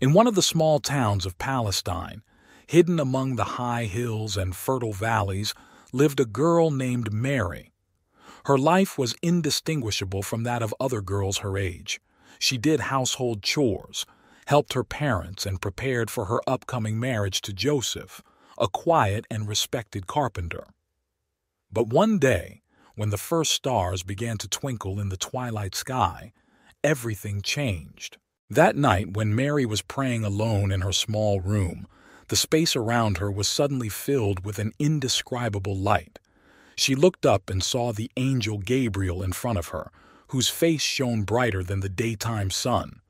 In one of the small towns of Palestine, hidden among the high hills and fertile valleys, lived a girl named Mary. Her life was indistinguishable from that of other girls her age. She did household chores, helped her parents, and prepared for her upcoming marriage to Joseph, a quiet and respected carpenter. But one day, when the first stars began to twinkle in the twilight sky, everything changed. That night, when Mary was praying alone in her small room, the space around her was suddenly filled with an indescribable light. She looked up and saw the angel Gabriel in front of her, whose face shone brighter than the daytime sun.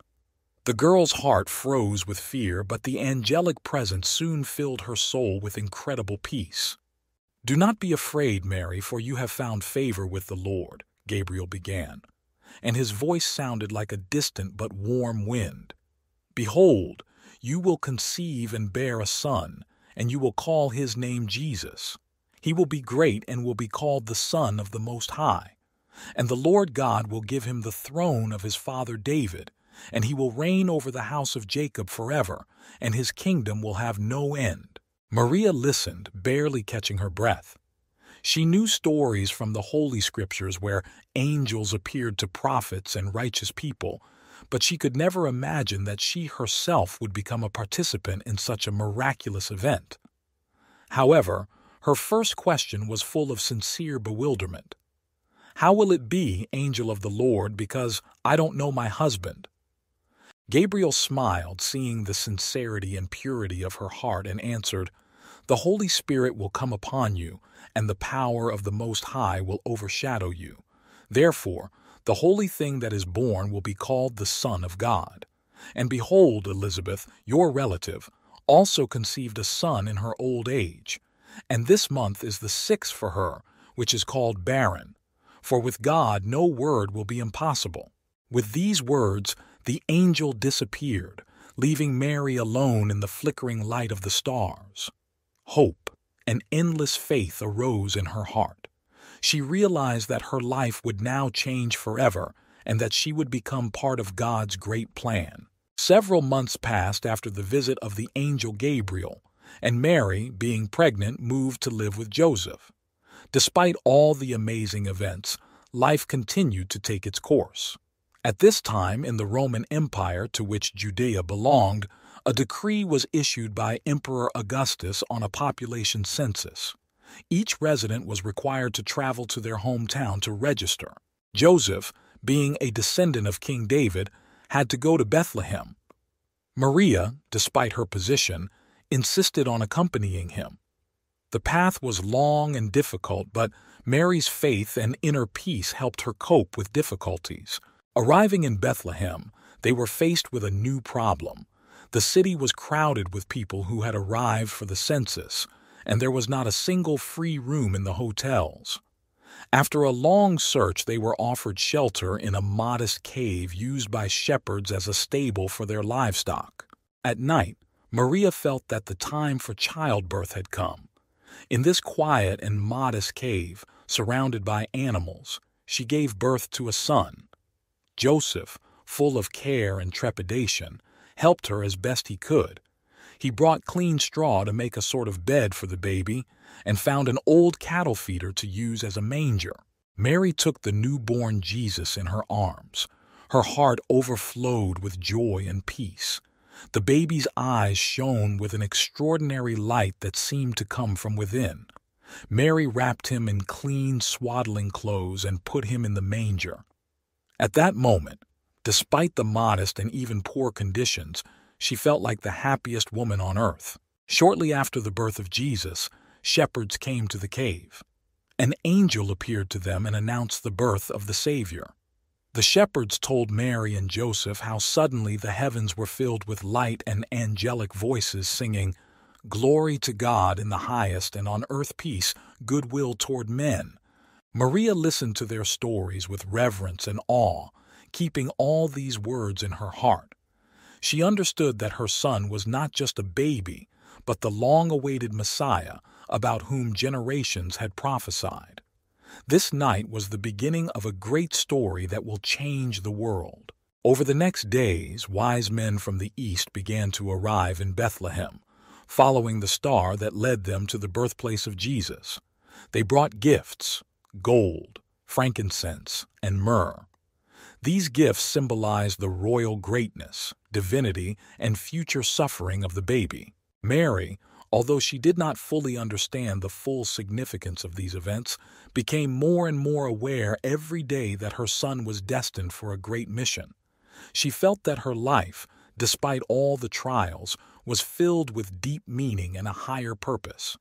The girl's heart froze with fear, but the angelic presence soon filled her soul with incredible peace. Do not be afraid, Mary, for you have found favor with the Lord, Gabriel began, and his voice sounded like a distant but warm wind. Behold, you will conceive and bear a son, and you will call his name Jesus. He will be great and will be called the Son of the Most High. And the Lord God will give him the throne of his father David, and he will reign over the house of Jacob forever, and his kingdom will have no end. Maria listened, barely catching her breath. She knew stories from the Holy Scriptures where angels appeared to prophets and righteous people, but she could never imagine that she herself would become a participant in such a miraculous event. However, her first question was full of sincere bewilderment. How will it be, angel of the Lord, because I don't know my husband? Gabriel smiled, seeing the sincerity and purity of her heart, and answered, The Holy Spirit will come upon you, and the power of the Most High will overshadow you. Therefore, the holy thing that is born will be called the Son of God. And behold, Elizabeth, your relative, also conceived a son in her old age. And this month is the sixth for her, which is called barren. For with God no word will be impossible. With these words, the angel disappeared, leaving Mary alone in the flickering light of the stars. Hope and endless faith arose in her heart. She realized that her life would now change forever and that she would become part of God's great plan. Several months passed after the visit of the angel Gabriel, and Mary, being pregnant, moved to live with Joseph. Despite all the amazing events, life continued to take its course. At this time in the Roman Empire to which Judea belonged, a decree was issued by Emperor Augustus on a population census. Each resident was required to travel to their hometown to register. Joseph, being a descendant of King David, had to go to Bethlehem. Maria, despite her position, insisted on accompanying him. The path was long and difficult, but Mary's faith and inner peace helped her cope with difficulties. Arriving in Bethlehem, they were faced with a new problem. The city was crowded with people who had arrived for the census, and there was not a single free room in the hotels. After a long search, they were offered shelter in a modest cave used by shepherds as a stable for their livestock. At night, Maria felt that the time for childbirth had come. In this quiet and modest cave, surrounded by animals, she gave birth to a son. Joseph, full of care and trepidation, helped her as best he could. He brought clean straw to make a sort of bed for the baby and found an old cattle feeder to use as a manger. Mary took the newborn Jesus in her arms. Her heart overflowed with joy and peace. The baby's eyes shone with an extraordinary light that seemed to come from within. Mary wrapped him in clean swaddling clothes and put him in the manger. At that moment, despite the modest and even poor conditions, she felt like the happiest woman on earth. Shortly after the birth of Jesus, shepherds came to the cave. An angel appeared to them and announced the birth of the Savior. The shepherds told Mary and Joseph how suddenly the heavens were filled with light and angelic voices singing, Glory to God in the highest, and on earth peace, goodwill toward men. Maria listened to their stories with reverence and awe, keeping all these words in her heart. She understood that her son was not just a baby, but the long-awaited Messiah about whom generations had prophesied. This night was the beginning of a great story that will change the world. Over the next days, wise men from the east began to arrive in Bethlehem, following the star that led them to the birthplace of Jesus. They brought gifts, gold, frankincense, and myrrh. These gifts symbolized the royal greatness, divinity, and future suffering of the baby. Mary, although she did not fully understand the full significance of these events, became more and more aware every day that her son was destined for a great mission. She felt that her life, despite all the trials, was filled with deep meaning and a higher purpose.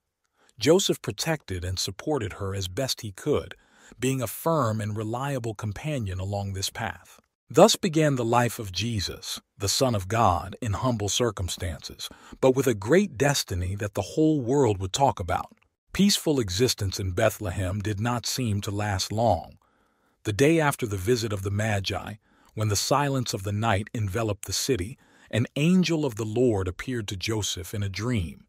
Joseph protected and supported her as best he could, being a firm and reliable companion along this path. Thus began the life of Jesus, the Son of God, in humble circumstances, but with a great destiny that the whole world would talk about. Peaceful existence in Bethlehem did not seem to last long. The day after the visit of the Magi, when the silence of the night enveloped the city, an angel of the Lord appeared to Joseph in a dream.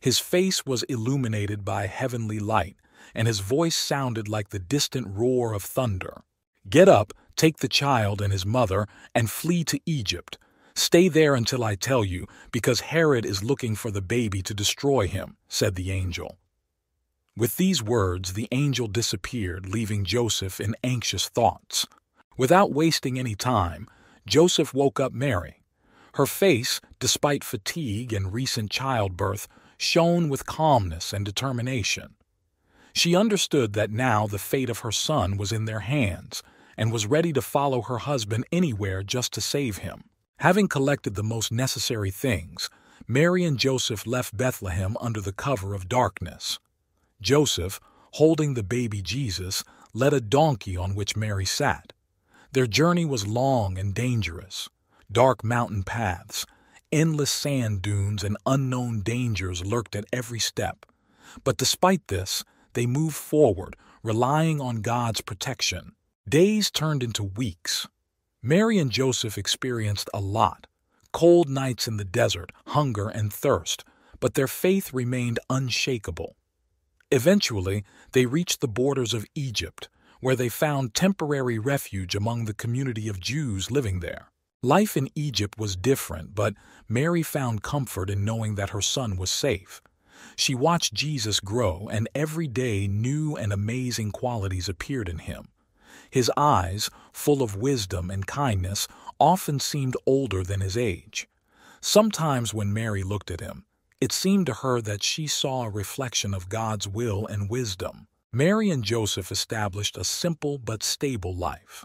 His face was illuminated by heavenly light, and his voice sounded like the distant roar of thunder. Get up, take the child and his mother, and flee to Egypt. Stay there until I tell you, because Herod is looking for the baby to destroy him, said the angel. With these words, the angel disappeared, leaving Joseph in anxious thoughts. Without wasting any time, Joseph woke up Mary. Her face, despite fatigue and recent childbirth, shone with calmness and determination. She understood that now the fate of her son was in their hands and was ready to follow her husband anywhere just to save him. Having collected the most necessary things, Mary and Joseph left Bethlehem under the cover of darkness. Joseph, holding the baby Jesus, led a donkey on which Mary sat. Their journey was long and dangerous. Dark mountain paths, endless sand dunes, and unknown dangers lurked at every step. But despite this, they moved forward, relying on God's protection. Days turned into weeks. Mary and Joseph experienced a lot cold nights in the desert, hunger, and thirst, but their faith remained unshakable. Eventually, they reached the borders of Egypt, where they found temporary refuge among the community of Jews living there. Life in Egypt was different, but Mary found comfort in knowing that her son was safe. She watched Jesus grow, and every day new and amazing qualities appeared in him. His eyes, full of wisdom and kindness, often seemed older than his age. Sometimes when Mary looked at him, it seemed to her that she saw a reflection of God's will and wisdom. Mary and Joseph established a simple but stable life.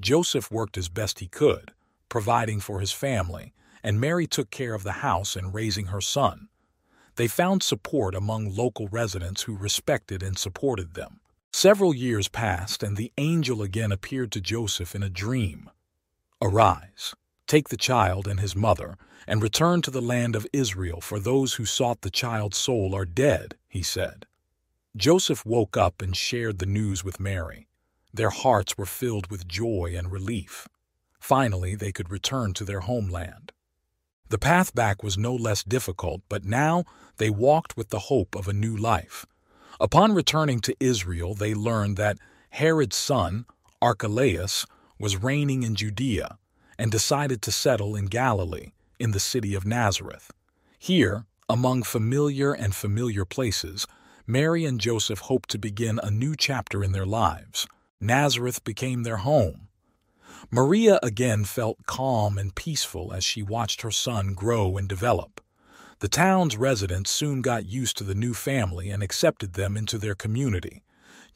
Joseph worked as best he could, providing for his family, and Mary took care of the house and raising her son. They found support among local residents who respected and supported them. Several years passed, and the angel again appeared to Joseph in a dream. Arise, take the child and his mother, and return to the land of Israel, for those who sought the child's soul are dead, he said. Joseph woke up and shared the news with Mary. Their hearts were filled with joy and relief. Finally, they could return to their homeland. The path back was no less difficult, but now they walked with the hope of a new life. Upon returning to Israel, they learned that Herod's son, Archelaus, was reigning in Judea and decided to settle in Galilee, in the city of Nazareth. Here, among familiar and familiar places, Mary and Joseph hoped to begin a new chapter in their lives. Nazareth became their home, Maria again felt calm and peaceful as she watched her son grow and develop. The town's residents soon got used to the new family and accepted them into their community.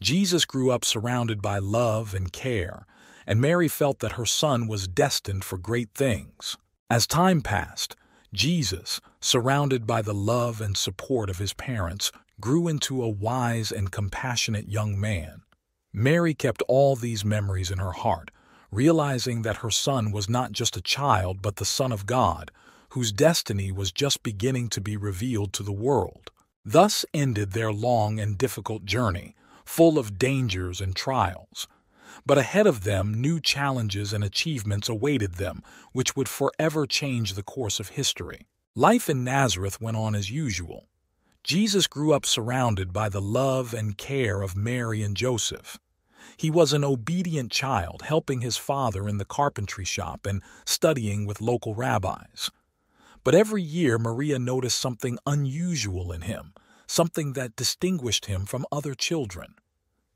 Jesus grew up surrounded by love and care, and Mary felt that her son was destined for great things. As time passed, Jesus, surrounded by the love and support of his parents, grew into a wise and compassionate young man. Mary kept all these memories in her heart, realizing that her son was not just a child but the Son of God, whose destiny was just beginning to be revealed to the world. Thus ended their long and difficult journey, full of dangers and trials. But ahead of them, new challenges and achievements awaited them, which would forever change the course of history. Life in Nazareth went on as usual. Jesus grew up surrounded by the love and care of Mary and Joseph. He was an obedient child, helping his father in the carpentry shop and studying with local rabbis. But every year Maria noticed something unusual in him, something that distinguished him from other children.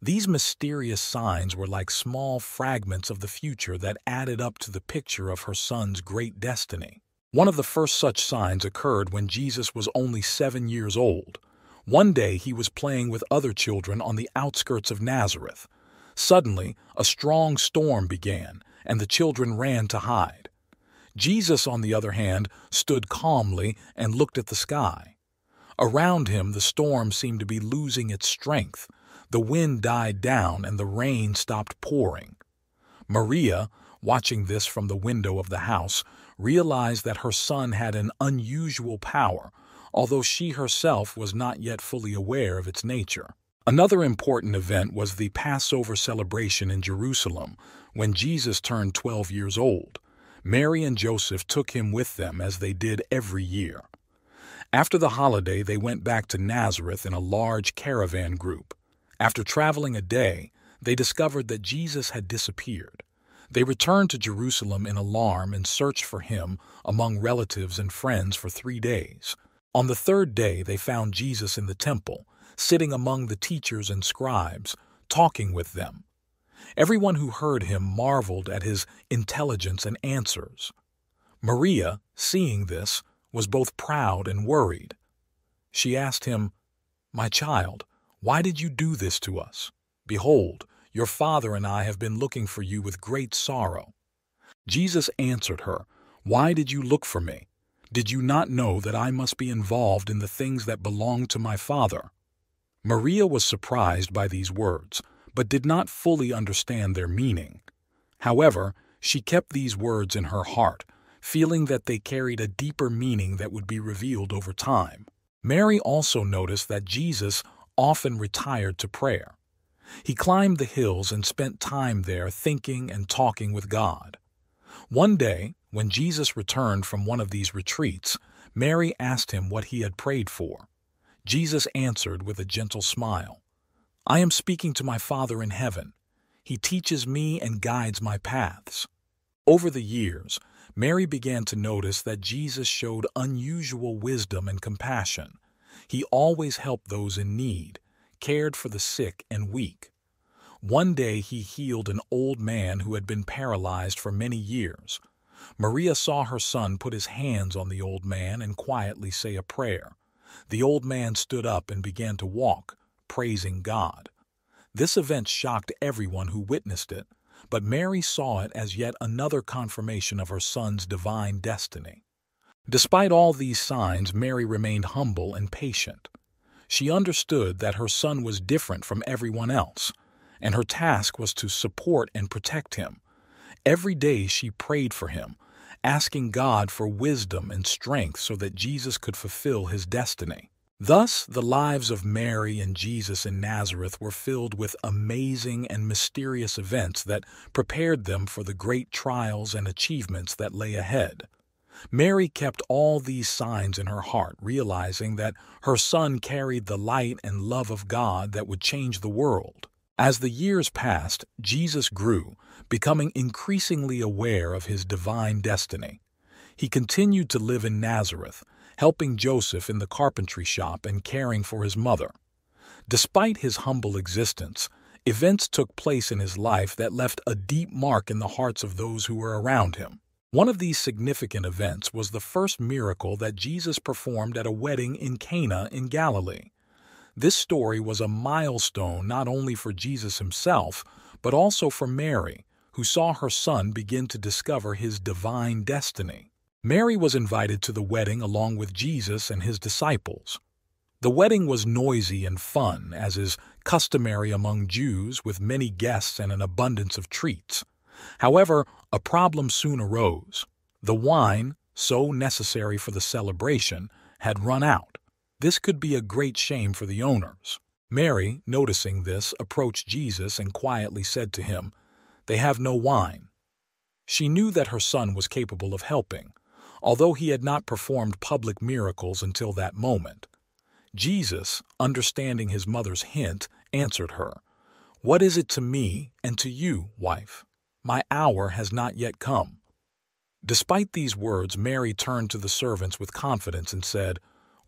These mysterious signs were like small fragments of the future that added up to the picture of her son's great destiny. One of the first such signs occurred when Jesus was only seven years old. One day he was playing with other children on the outskirts of Nazareth. Suddenly, a strong storm began, and the children ran to hide. Jesus, on the other hand, stood calmly and looked at the sky. Around him, the storm seemed to be losing its strength, the wind died down and the rain stopped pouring. Maria, watching this from the window of the house, realized that her son had an unusual power, although she herself was not yet fully aware of its nature. Another important event was the Passover celebration in Jerusalem, when Jesus turned 12 years old. Mary and Joseph took him with them as they did every year. After the holiday, they went back to Nazareth in a large caravan group. After traveling a day, they discovered that Jesus had disappeared. They returned to Jerusalem in alarm and searched for him among relatives and friends for three days. On the third day, they found Jesus in the temple, sitting among the teachers and scribes, talking with them. Everyone who heard him marveled at his intelligence and answers. Maria, seeing this, was both proud and worried. She asked him, My child, why did you do this to us? Behold, your father and I have been looking for you with great sorrow. Jesus answered her, Why did you look for me? Did you not know that I must be involved in the things that belong to my Father? Maria was surprised by these words, but did not fully understand their meaning. However, she kept these words in her heart, feeling that they carried a deeper meaning that would be revealed over time. Mary also noticed that Jesus often retired to prayer. He climbed the hills and spent time there thinking and talking with God. One day, when Jesus returned from one of these retreats, Mary asked him what he had prayed for. Jesus answered with a gentle smile, I am speaking to my Father in heaven. He teaches me and guides my paths. Over the years, Mary began to notice that Jesus showed unusual wisdom and compassion. He always helped those in need, cared for the sick and weak. One day he healed an old man who had been paralyzed for many years. Maria saw her son put his hands on the old man and quietly say a prayer. The old man stood up and began to walk, praising God. This event shocked everyone who witnessed it, but Mary saw it as yet another confirmation of her son's divine destiny. Despite all these signs, Mary remained humble and patient. She understood that her son was different from everyone else, and her task was to support and protect him. Every day she prayed for him, asking God for wisdom and strength so that Jesus could fulfill his destiny. Thus, the lives of Mary and Jesus in Nazareth were filled with amazing and mysterious events that prepared them for the great trials and achievements that lay ahead. Mary kept all these signs in her heart, realizing that her son carried the light and love of God that would change the world. As the years passed, Jesus grew, becoming increasingly aware of his divine destiny. He continued to live in Nazareth, helping Joseph in the carpentry shop and caring for his mother. Despite his humble existence, events took place in his life that left a deep mark in the hearts of those who were around him. One of these significant events was the first miracle that Jesus performed at a wedding in Cana in Galilee. This story was a milestone not only for Jesus himself, but also for Mary, who saw her son begin to discover his divine destiny. Mary was invited to the wedding along with Jesus and his disciples. The wedding was noisy and fun, as is customary among Jews, with many guests and an abundance of treats. However, a problem soon arose. The wine, so necessary for the celebration, had run out. This could be a great shame for the owners. Mary, noticing this, approached Jesus and quietly said to him, They have no wine. She knew that her son was capable of helping, although he had not performed public miracles until that moment. Jesus, understanding his mother's hint, answered her, What is it to me and to you, wife? My hour has not yet come. Despite these words, Mary turned to the servants with confidence and said,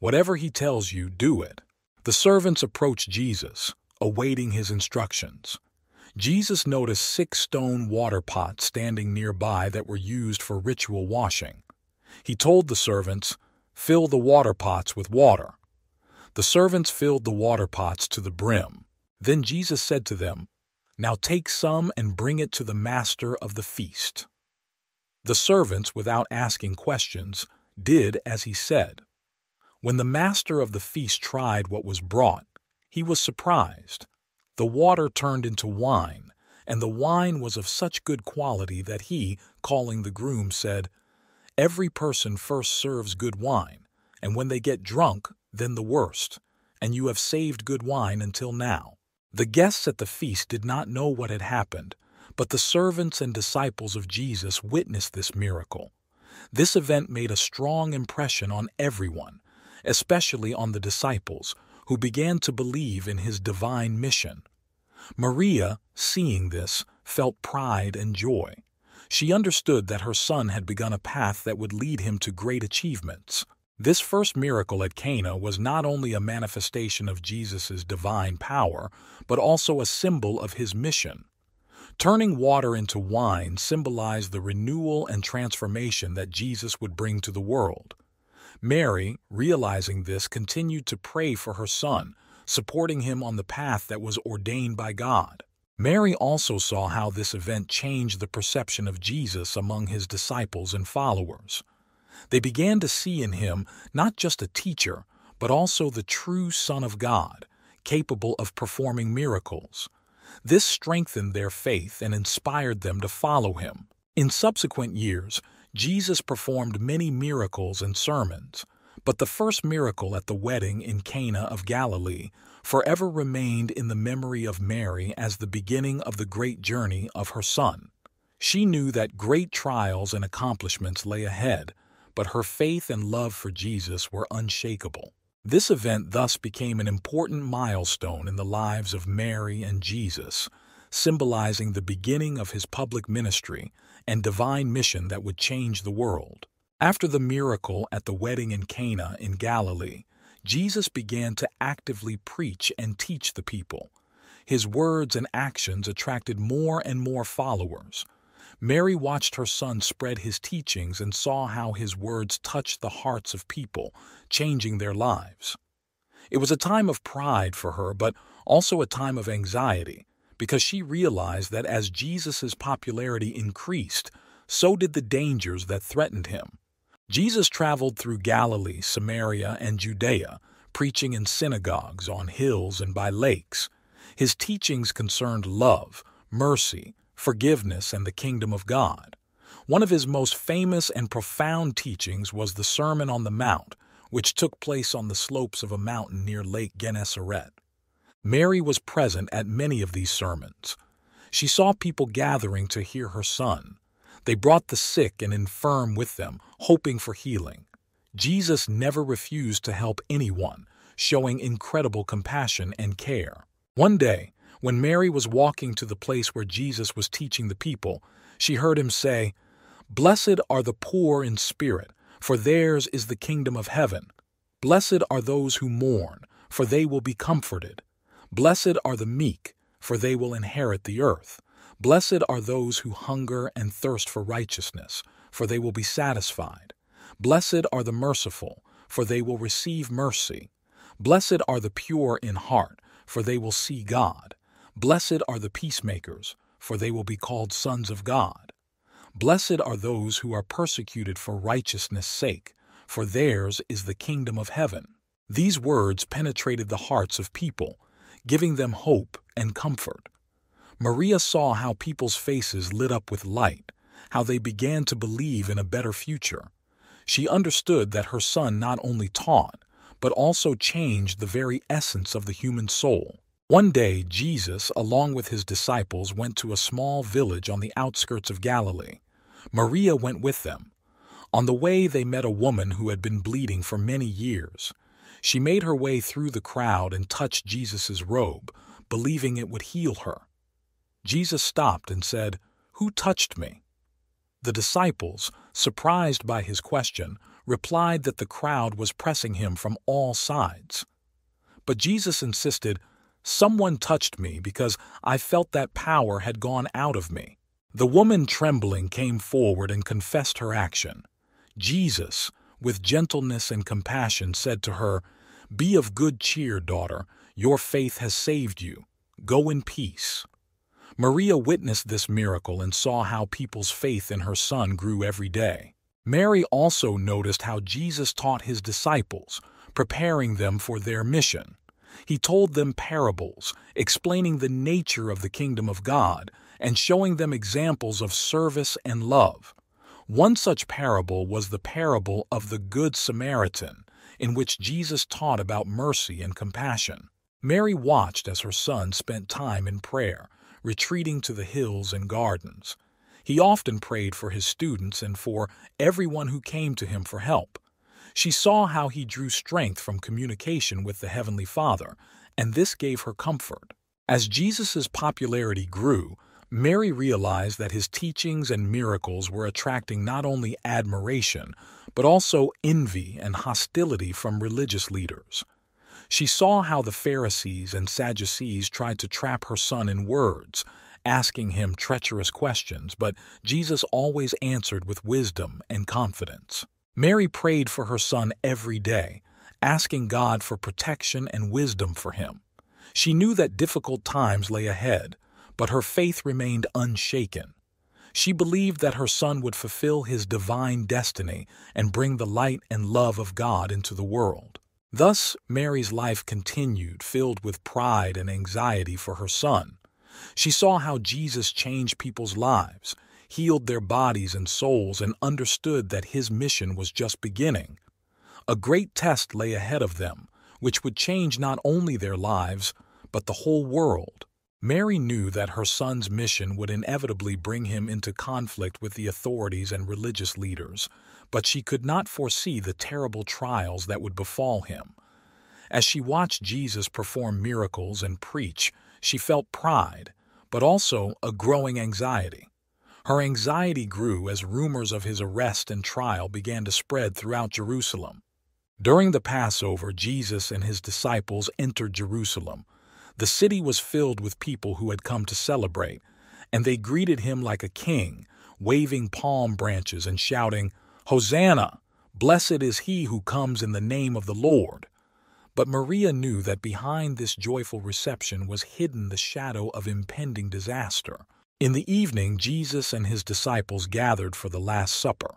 Whatever he tells you, do it. The servants approached Jesus, awaiting his instructions. Jesus noticed six stone water pots standing nearby that were used for ritual washing. He told the servants, Fill the water pots with water. The servants filled the water pots to the brim. Then Jesus said to them, Now take some and bring it to the master of the feast. The servants, without asking questions, did as he said. When the master of the feast tried what was brought, he was surprised. The water turned into wine, and the wine was of such good quality that he, calling the groom, said, Every person first serves good wine, and when they get drunk, then the worst, and you have saved good wine until now. The guests at the feast did not know what had happened, but the servants and disciples of Jesus witnessed this miracle. This event made a strong impression on everyone, especially on the disciples, who began to believe in his divine mission. Maria, seeing this, felt pride and joy. She understood that her son had begun a path that would lead him to great achievements. This first miracle at Cana was not only a manifestation of Jesus' divine power, but also a symbol of his mission. Turning water into wine symbolized the renewal and transformation that Jesus would bring to the world. Mary, realizing this, continued to pray for her son, supporting him on the path that was ordained by God. Mary also saw how this event changed the perception of Jesus among his disciples and followers. They began to see in him not just a teacher, but also the true Son of God, capable of performing miracles. This strengthened their faith and inspired them to follow him. In subsequent years, Jesus performed many miracles and sermons, but the first miracle at the wedding in Cana of Galilee forever remained in the memory of Mary as the beginning of the great journey of her son. She knew that great trials and accomplishments lay ahead, but her faith and love for Jesus were unshakable. This event thus became an important milestone in the lives of Mary and Jesus, symbolizing the beginning of his public ministry and divine mission that would change the world. After the miracle at the wedding in Cana in Galilee, Jesus began to actively preach and teach the people. His words and actions attracted more and more followers. Mary watched her son spread his teachings and saw how his words touched the hearts of people, changing their lives. It was a time of pride for her, but also a time of anxiety, because she realized that as Jesus' popularity increased, so did the dangers that threatened him. Jesus traveled through Galilee, Samaria, and Judea, preaching in synagogues, on hills, and by lakes. His teachings concerned love, mercy, forgiveness, and the kingdom of God. One of his most famous and profound teachings was the Sermon on the Mount, which took place on the slopes of a mountain near Lake Gennesaret. Mary was present at many of these sermons. She saw people gathering to hear her son. They brought the sick and infirm with them, hoping for healing. Jesus never refused to help anyone, showing incredible compassion and care. One day, when Mary was walking to the place where Jesus was teaching the people, she heard him say, Blessed are the poor in spirit, for theirs is the kingdom of heaven. Blessed are those who mourn, for they will be comforted. Blessed are the meek, for they will inherit the earth. Blessed are those who hunger and thirst for righteousness, for they will be satisfied. Blessed are the merciful, for they will receive mercy. Blessed are the pure in heart, for they will see God. Blessed are the peacemakers, for they will be called sons of God. Blessed are those who are persecuted for righteousness' sake, for theirs is the kingdom of heaven. These words penetrated the hearts of people, giving them hope and comfort. Maria saw how people's faces lit up with light, how they began to believe in a better future. She understood that her son not only taught, but also changed the very essence of the human soul. One day, Jesus, along with his disciples, went to a small village on the outskirts of Galilee. Maria went with them. On the way, they met a woman who had been bleeding for many years. She made her way through the crowd and touched Jesus' robe, believing it would heal her. Jesus stopped and said, Who touched me? The disciples, surprised by his question, replied that the crowd was pressing him from all sides. But Jesus insisted, Someone touched me because I felt that power had gone out of me. The woman trembling came forward and confessed her action. Jesus, with gentleness and compassion, said to her, Be of good cheer, daughter, your faith has saved you. Go in peace. Maria witnessed this miracle and saw how people's faith in her son grew every day. Mary also noticed how Jesus taught his disciples, preparing them for their mission. He told them parables, explaining the nature of the kingdom of God and showing them examples of service and love. One such parable was the parable of the Good Samaritan, in which Jesus taught about mercy and compassion. Mary watched as her son spent time in prayer, retreating to the hills and gardens. He often prayed for his students and for everyone who came to him for help. She saw how he drew strength from communication with the Heavenly Father, and this gave her comfort. As Jesus' popularity grew, Mary realized that his teachings and miracles were attracting not only admiration, but also envy and hostility from religious leaders. She saw how the Pharisees and Sadducees tried to trap her son in words, asking him treacherous questions, but Jesus always answered with wisdom and confidence. Mary prayed for her son every day, asking God for protection and wisdom for him. She knew that difficult times lay ahead, but her faith remained unshaken. She believed that her son would fulfill his divine destiny and bring the light and love of God into the world. Thus, Mary's life continued, filled with pride and anxiety for her son. She saw how Jesus changed people's lives, healed their bodies and souls, and understood that his mission was just beginning. A great test lay ahead of them, which would change not only their lives, but the whole world. Mary knew that her son's mission would inevitably bring him into conflict with the authorities and religious leaders, but she could not foresee the terrible trials that would befall him. As she watched Jesus perform miracles and preach, she felt pride, but also a growing anxiety. Her anxiety grew as rumors of his arrest and trial began to spread throughout Jerusalem. During the Passover, Jesus and his disciples entered Jerusalem, the city was filled with people who had come to celebrate, and they greeted him like a king, waving palm branches and shouting, Hosanna! Blessed is he who comes in the name of the Lord. But Maria knew that behind this joyful reception was hidden the shadow of impending disaster. In the evening, Jesus and his disciples gathered for the Last Supper.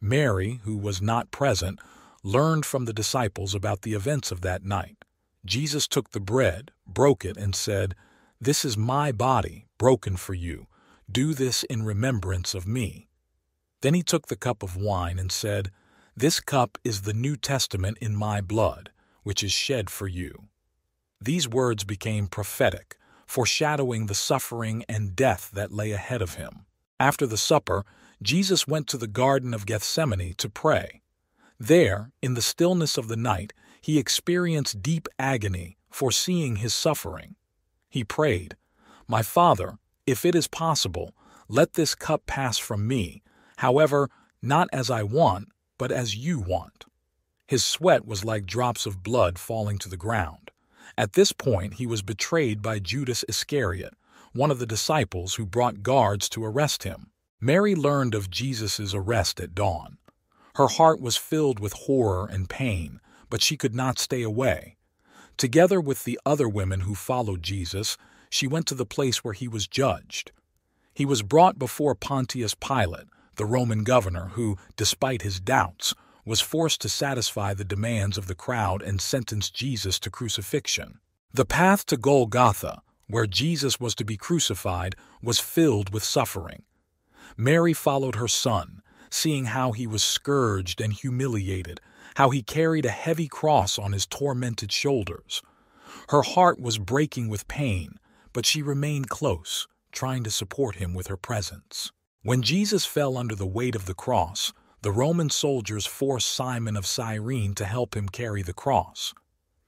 Mary, who was not present, learned from the disciples about the events of that night. Jesus took the bread, broke it, and said, This is my body, broken for you. Do this in remembrance of me. Then he took the cup of wine and said, This cup is the New Testament in my blood, which is shed for you. These words became prophetic, foreshadowing the suffering and death that lay ahead of him. After the supper, Jesus went to the Garden of Gethsemane to pray. There, in the stillness of the night, he experienced deep agony, foreseeing his suffering. He prayed, My Father, if it is possible, let this cup pass from me, however, not as I want, but as you want. His sweat was like drops of blood falling to the ground. At this point, he was betrayed by Judas Iscariot, one of the disciples who brought guards to arrest him. Mary learned of Jesus' arrest at dawn. Her heart was filled with horror and pain, but she could not stay away. Together with the other women who followed Jesus, she went to the place where he was judged. He was brought before Pontius Pilate, the Roman governor, who, despite his doubts, was forced to satisfy the demands of the crowd and sentence Jesus to crucifixion. The path to Golgotha, where Jesus was to be crucified, was filled with suffering. Mary followed her son, seeing how he was scourged and humiliated, how he carried a heavy cross on his tormented shoulders. Her heart was breaking with pain, but she remained close, trying to support him with her presence. When Jesus fell under the weight of the cross, the Roman soldiers forced Simon of Cyrene to help him carry the cross.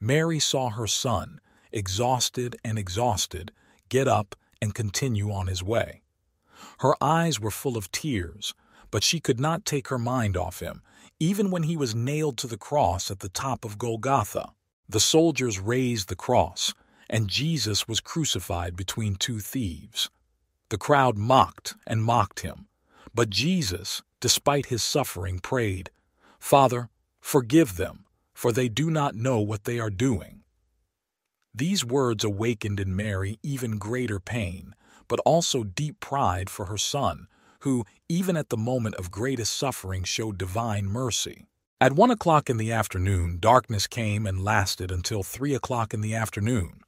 Mary saw her son, exhausted and exhausted, get up and continue on his way. Her eyes were full of tears, but she could not take her mind off him, even when he was nailed to the cross at the top of Golgotha. The soldiers raised the cross, and Jesus was crucified between two thieves. The crowd mocked and mocked him, but Jesus, despite his suffering, prayed, Father, forgive them, for they do not know what they are doing. These words awakened in Mary even greater pain, but also deep pride for her son, who, even at the moment of greatest suffering, showed divine mercy. At one o'clock in the afternoon, darkness came and lasted until three o'clock in the afternoon.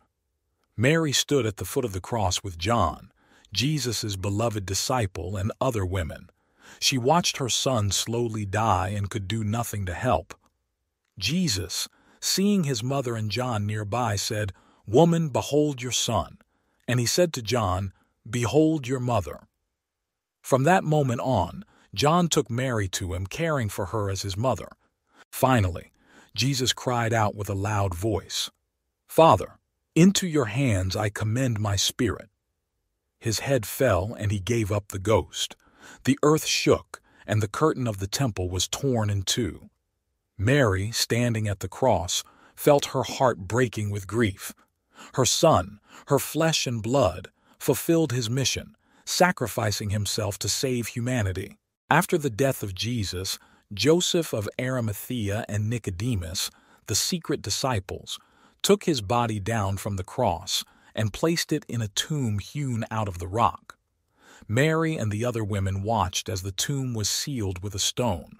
Mary stood at the foot of the cross with John, Jesus' beloved disciple, and other women. She watched her son slowly die and could do nothing to help. Jesus, seeing his mother and John nearby, said, Woman, behold your son. And he said to John, Behold your mother. From that moment on, John took Mary to him, caring for her as his mother. Finally, Jesus cried out with a loud voice, Father, into your hands I commend my spirit. His head fell, and he gave up the ghost. The earth shook, and the curtain of the temple was torn in two. Mary, standing at the cross, felt her heart breaking with grief. Her son, her flesh and blood, fulfilled his mission, sacrificing himself to save humanity. After the death of Jesus, Joseph of Arimathea and Nicodemus, the secret disciples, took his body down from the cross and placed it in a tomb hewn out of the rock. Mary and the other women watched as the tomb was sealed with a stone.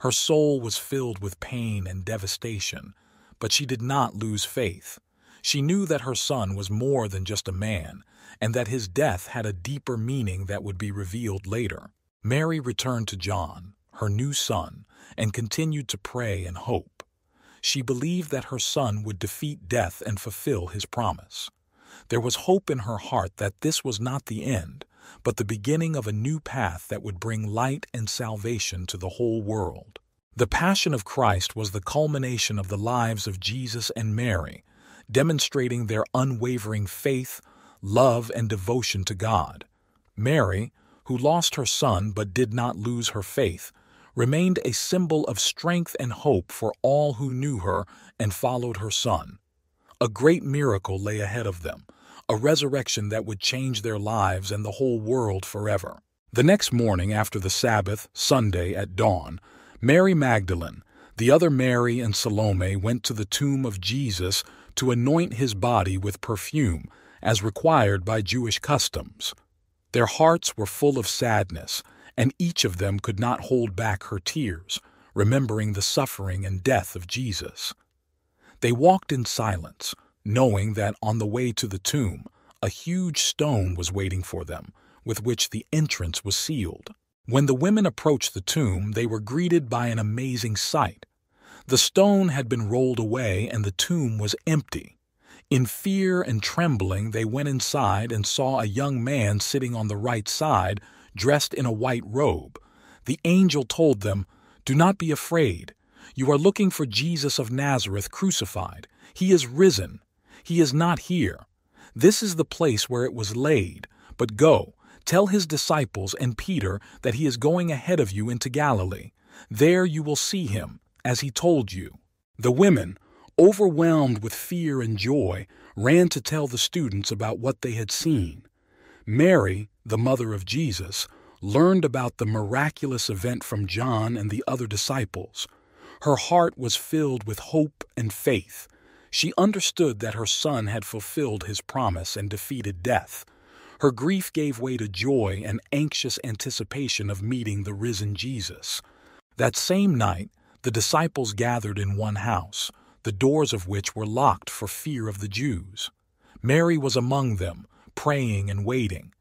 Her soul was filled with pain and devastation, but she did not lose faith. She knew that her son was more than just a man, and that his death had a deeper meaning that would be revealed later. Mary returned to John, her new son, and continued to pray and hope. She believed that her son would defeat death and fulfill his promise. There was hope in her heart that this was not the end, but the beginning of a new path that would bring light and salvation to the whole world. The Passion of Christ was the culmination of the lives of Jesus and Mary, demonstrating their unwavering faith, love, and devotion to God. Mary, who lost her son but did not lose her faith, remained a symbol of strength and hope for all who knew her and followed her son. A great miracle lay ahead of them, a resurrection that would change their lives and the whole world forever. The next morning after the Sabbath, Sunday, at dawn, Mary Magdalene, the other Mary and Salome went to the tomb of Jesus to anoint his body with perfume, as required by Jewish customs. Their hearts were full of sadness, and each of them could not hold back her tears, remembering the suffering and death of Jesus. They walked in silence, knowing that on the way to the tomb, a huge stone was waiting for them, with which the entrance was sealed. When the women approached the tomb, they were greeted by an amazing sight. The stone had been rolled away and the tomb was empty. In fear and trembling, they went inside and saw a young man sitting on the right side, dressed in a white robe. The angel told them, Do not be afraid. You are looking for Jesus of Nazareth crucified. He is risen. He is not here. This is the place where it was laid. But go, tell his disciples and Peter that he is going ahead of you into Galilee. There you will see him as he told you. The women, overwhelmed with fear and joy, ran to tell the students about what they had seen. Mary, the mother of Jesus, learned about the miraculous event from John and the other disciples. Her heart was filled with hope and faith. She understood that her son had fulfilled his promise and defeated death. Her grief gave way to joy and anxious anticipation of meeting the risen Jesus. That same night, the disciples gathered in one house, the doors of which were locked for fear of the Jews. Mary was among them, praying and waiting.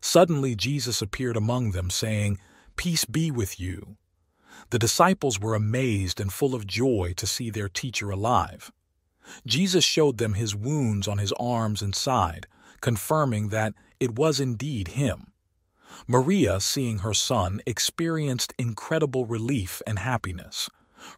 Suddenly Jesus appeared among them, saying, Peace be with you. The disciples were amazed and full of joy to see their teacher alive. Jesus showed them his wounds on his arms and side, confirming that it was indeed him. Maria, seeing her son, experienced incredible relief and happiness.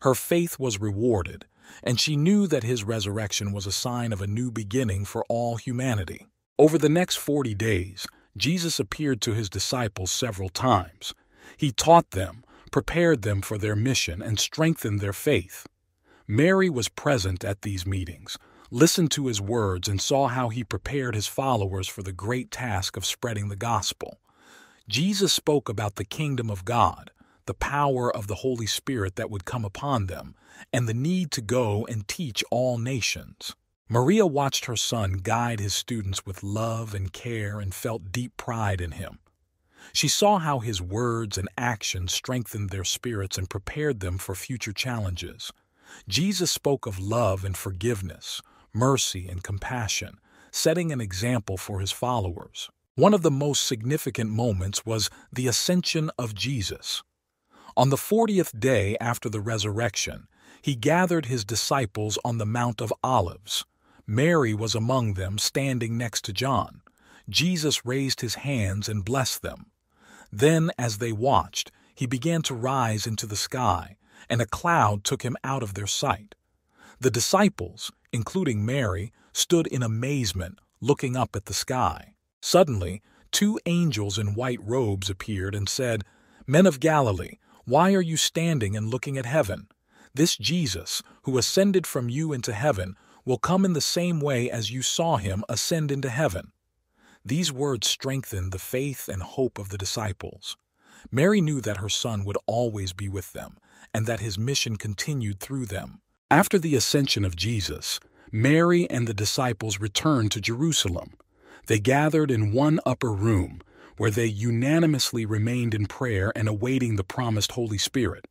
Her faith was rewarded, and she knew that his resurrection was a sign of a new beginning for all humanity. Over the next 40 days, Jesus appeared to his disciples several times. He taught them, prepared them for their mission, and strengthened their faith. Mary was present at these meetings, listened to his words, and saw how he prepared his followers for the great task of spreading the gospel. Jesus spoke about the kingdom of God, the power of the Holy Spirit that would come upon them, and the need to go and teach all nations. Maria watched her son guide his students with love and care and felt deep pride in him. She saw how his words and actions strengthened their spirits and prepared them for future challenges. Jesus spoke of love and forgiveness, mercy and compassion, setting an example for his followers. One of the most significant moments was the ascension of Jesus. On the 40th day after the resurrection, he gathered his disciples on the Mount of Olives. Mary was among them, standing next to John. Jesus raised his hands and blessed them. Then, as they watched, he began to rise into the sky, and a cloud took him out of their sight. The disciples, including Mary, stood in amazement, looking up at the sky. Suddenly, two angels in white robes appeared and said, Men of Galilee, why are you standing and looking at heaven? This Jesus, who ascended from you into heaven, will come in the same way as you saw him ascend into heaven. These words strengthened the faith and hope of the disciples. Mary knew that her son would always be with them, and that his mission continued through them. After the ascension of Jesus, Mary and the disciples returned to Jerusalem. They gathered in one upper room, where they unanimously remained in prayer and awaiting the promised Holy Spirit.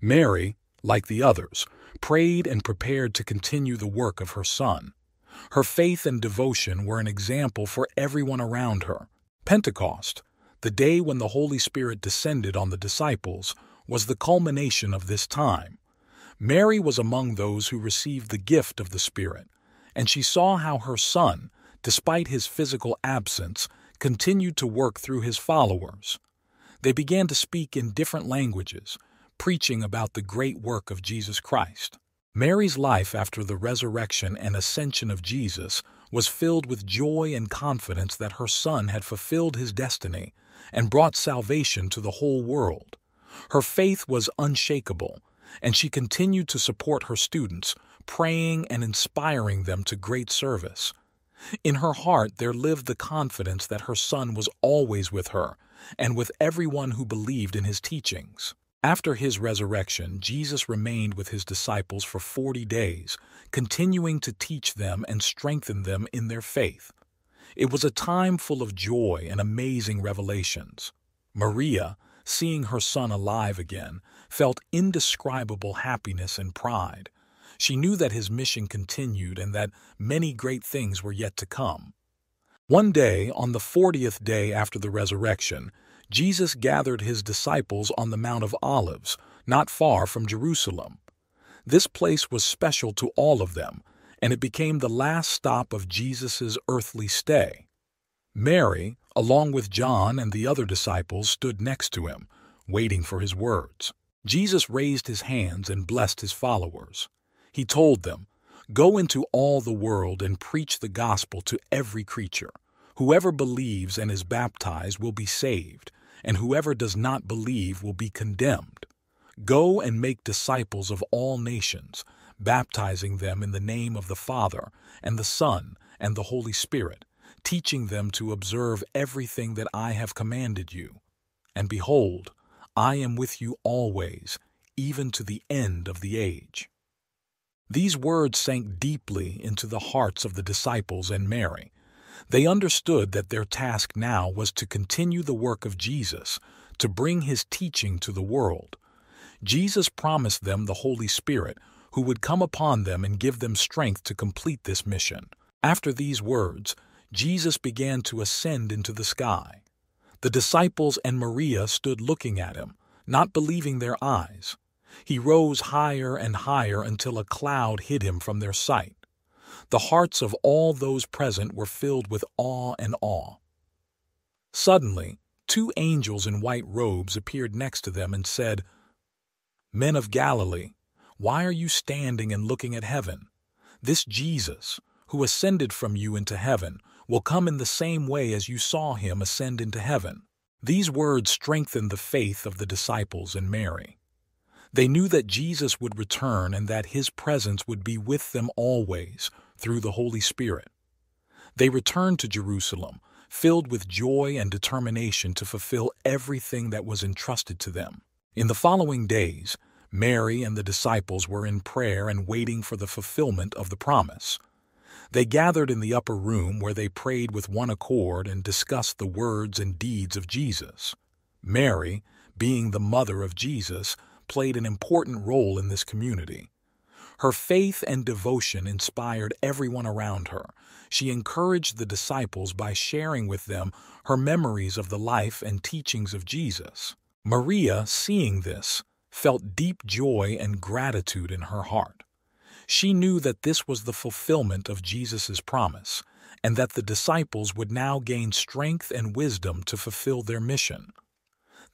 Mary, like the others, prayed and prepared to continue the work of her Son. Her faith and devotion were an example for everyone around her. Pentecost, the day when the Holy Spirit descended on the disciples, was the culmination of this time. Mary was among those who received the gift of the Spirit, and she saw how her Son, despite his physical absence, continued to work through his followers. They began to speak in different languages, preaching about the great work of Jesus Christ. Mary's life after the resurrection and ascension of Jesus was filled with joy and confidence that her son had fulfilled his destiny and brought salvation to the whole world. Her faith was unshakable, and she continued to support her students, praying and inspiring them to great service. In her heart there lived the confidence that her son was always with her and with everyone who believed in his teachings. After his resurrection, Jesus remained with his disciples for 40 days, continuing to teach them and strengthen them in their faith. It was a time full of joy and amazing revelations. Maria, seeing her son alive again, felt indescribable happiness and pride. She knew that his mission continued and that many great things were yet to come. One day, on the fortieth day after the resurrection, Jesus gathered his disciples on the Mount of Olives, not far from Jerusalem. This place was special to all of them, and it became the last stop of Jesus' earthly stay. Mary, along with John and the other disciples, stood next to him, waiting for his words. Jesus raised his hands and blessed his followers. He told them, Go into all the world and preach the gospel to every creature. Whoever believes and is baptized will be saved, and whoever does not believe will be condemned. Go and make disciples of all nations, baptizing them in the name of the Father, and the Son, and the Holy Spirit, teaching them to observe everything that I have commanded you. And behold, I am with you always, even to the end of the age. These words sank deeply into the hearts of the disciples and Mary. They understood that their task now was to continue the work of Jesus, to bring his teaching to the world. Jesus promised them the Holy Spirit, who would come upon them and give them strength to complete this mission. After these words, Jesus began to ascend into the sky. The disciples and Maria stood looking at him, not believing their eyes. He rose higher and higher until a cloud hid him from their sight. The hearts of all those present were filled with awe and awe. Suddenly, two angels in white robes appeared next to them and said, Men of Galilee, why are you standing and looking at heaven? This Jesus, who ascended from you into heaven, will come in the same way as you saw him ascend into heaven. These words strengthened the faith of the disciples and Mary. They knew that Jesus would return and that his presence would be with them always through the Holy Spirit. They returned to Jerusalem, filled with joy and determination to fulfill everything that was entrusted to them. In the following days, Mary and the disciples were in prayer and waiting for the fulfillment of the promise. They gathered in the upper room where they prayed with one accord and discussed the words and deeds of Jesus. Mary, being the mother of Jesus, played an important role in this community. Her faith and devotion inspired everyone around her. She encouraged the disciples by sharing with them her memories of the life and teachings of Jesus. Maria, seeing this, felt deep joy and gratitude in her heart. She knew that this was the fulfillment of Jesus' promise, and that the disciples would now gain strength and wisdom to fulfill their mission.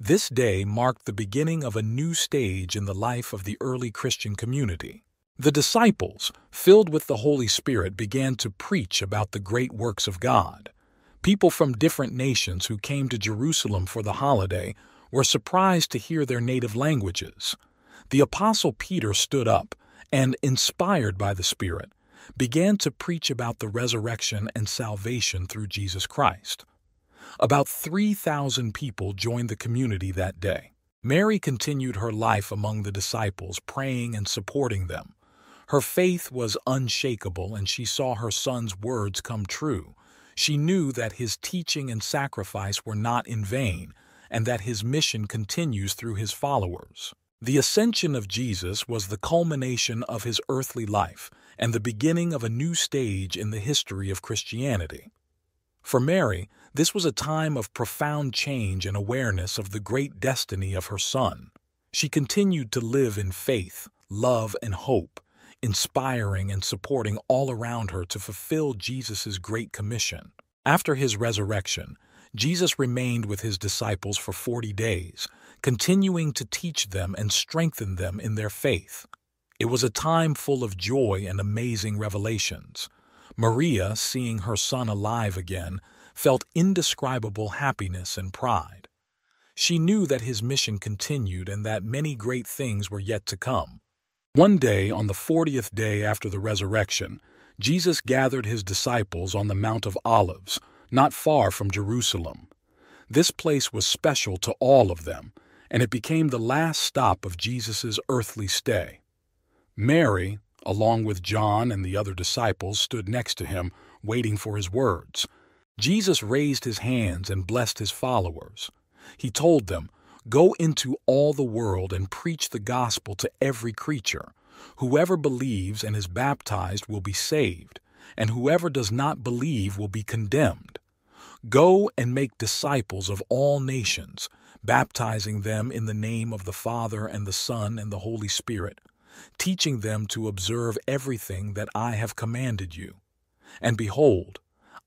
This day marked the beginning of a new stage in the life of the early Christian community. The disciples, filled with the Holy Spirit, began to preach about the great works of God. People from different nations who came to Jerusalem for the holiday were surprised to hear their native languages. The Apostle Peter stood up and, inspired by the Spirit, began to preach about the resurrection and salvation through Jesus Christ. About 3,000 people joined the community that day. Mary continued her life among the disciples, praying and supporting them. Her faith was unshakable, and she saw her son's words come true. She knew that his teaching and sacrifice were not in vain, and that his mission continues through his followers. The ascension of Jesus was the culmination of his earthly life and the beginning of a new stage in the history of Christianity. For Mary, this was a time of profound change and awareness of the great destiny of her son. She continued to live in faith, love, and hope, inspiring and supporting all around her to fulfill Jesus' great commission. After his resurrection, Jesus remained with his disciples for 40 days, continuing to teach them and strengthen them in their faith. It was a time full of joy and amazing revelations. Maria, seeing her son alive again, felt indescribable happiness and pride. She knew that his mission continued and that many great things were yet to come. One day, on the fortieth day after the resurrection, Jesus gathered his disciples on the Mount of Olives, not far from Jerusalem. This place was special to all of them, and it became the last stop of Jesus' earthly stay. Mary, along with John and the other disciples, stood next to him, waiting for his words. Jesus raised his hands and blessed his followers. He told them, Go into all the world and preach the gospel to every creature. Whoever believes and is baptized will be saved, and whoever does not believe will be condemned. Go and make disciples of all nations, baptizing them in the name of the Father and the Son and the Holy Spirit, teaching them to observe everything that I have commanded you. And behold,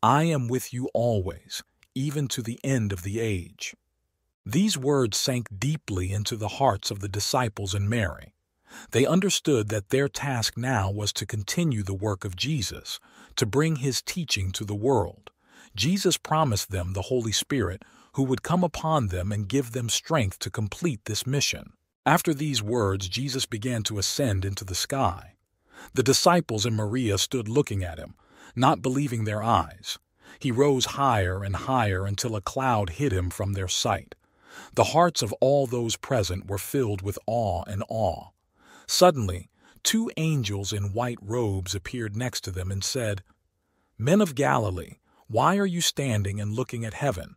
I am with you always, even to the end of the age. These words sank deeply into the hearts of the disciples and Mary. They understood that their task now was to continue the work of Jesus, to bring his teaching to the world. Jesus promised them the Holy Spirit, who would come upon them and give them strength to complete this mission. After these words, Jesus began to ascend into the sky. The disciples and Maria stood looking at him, not believing their eyes. He rose higher and higher until a cloud hid him from their sight. The hearts of all those present were filled with awe and awe. Suddenly, two angels in white robes appeared next to them and said, Men of Galilee, why are you standing and looking at heaven?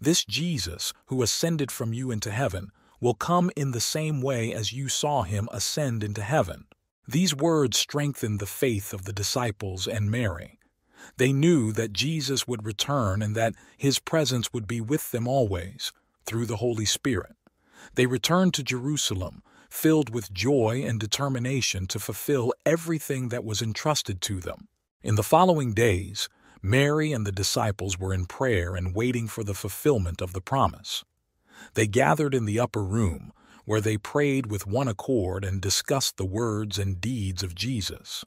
This Jesus, who ascended from you into heaven, will come in the same way as you saw him ascend into heaven. These words strengthened the faith of the disciples and Mary. They knew that Jesus would return and that his presence would be with them always, through the Holy Spirit. They returned to Jerusalem, filled with joy and determination to fulfill everything that was entrusted to them. In the following days, Mary and the disciples were in prayer and waiting for the fulfillment of the promise. They gathered in the upper room, where they prayed with one accord and discussed the words and deeds of Jesus.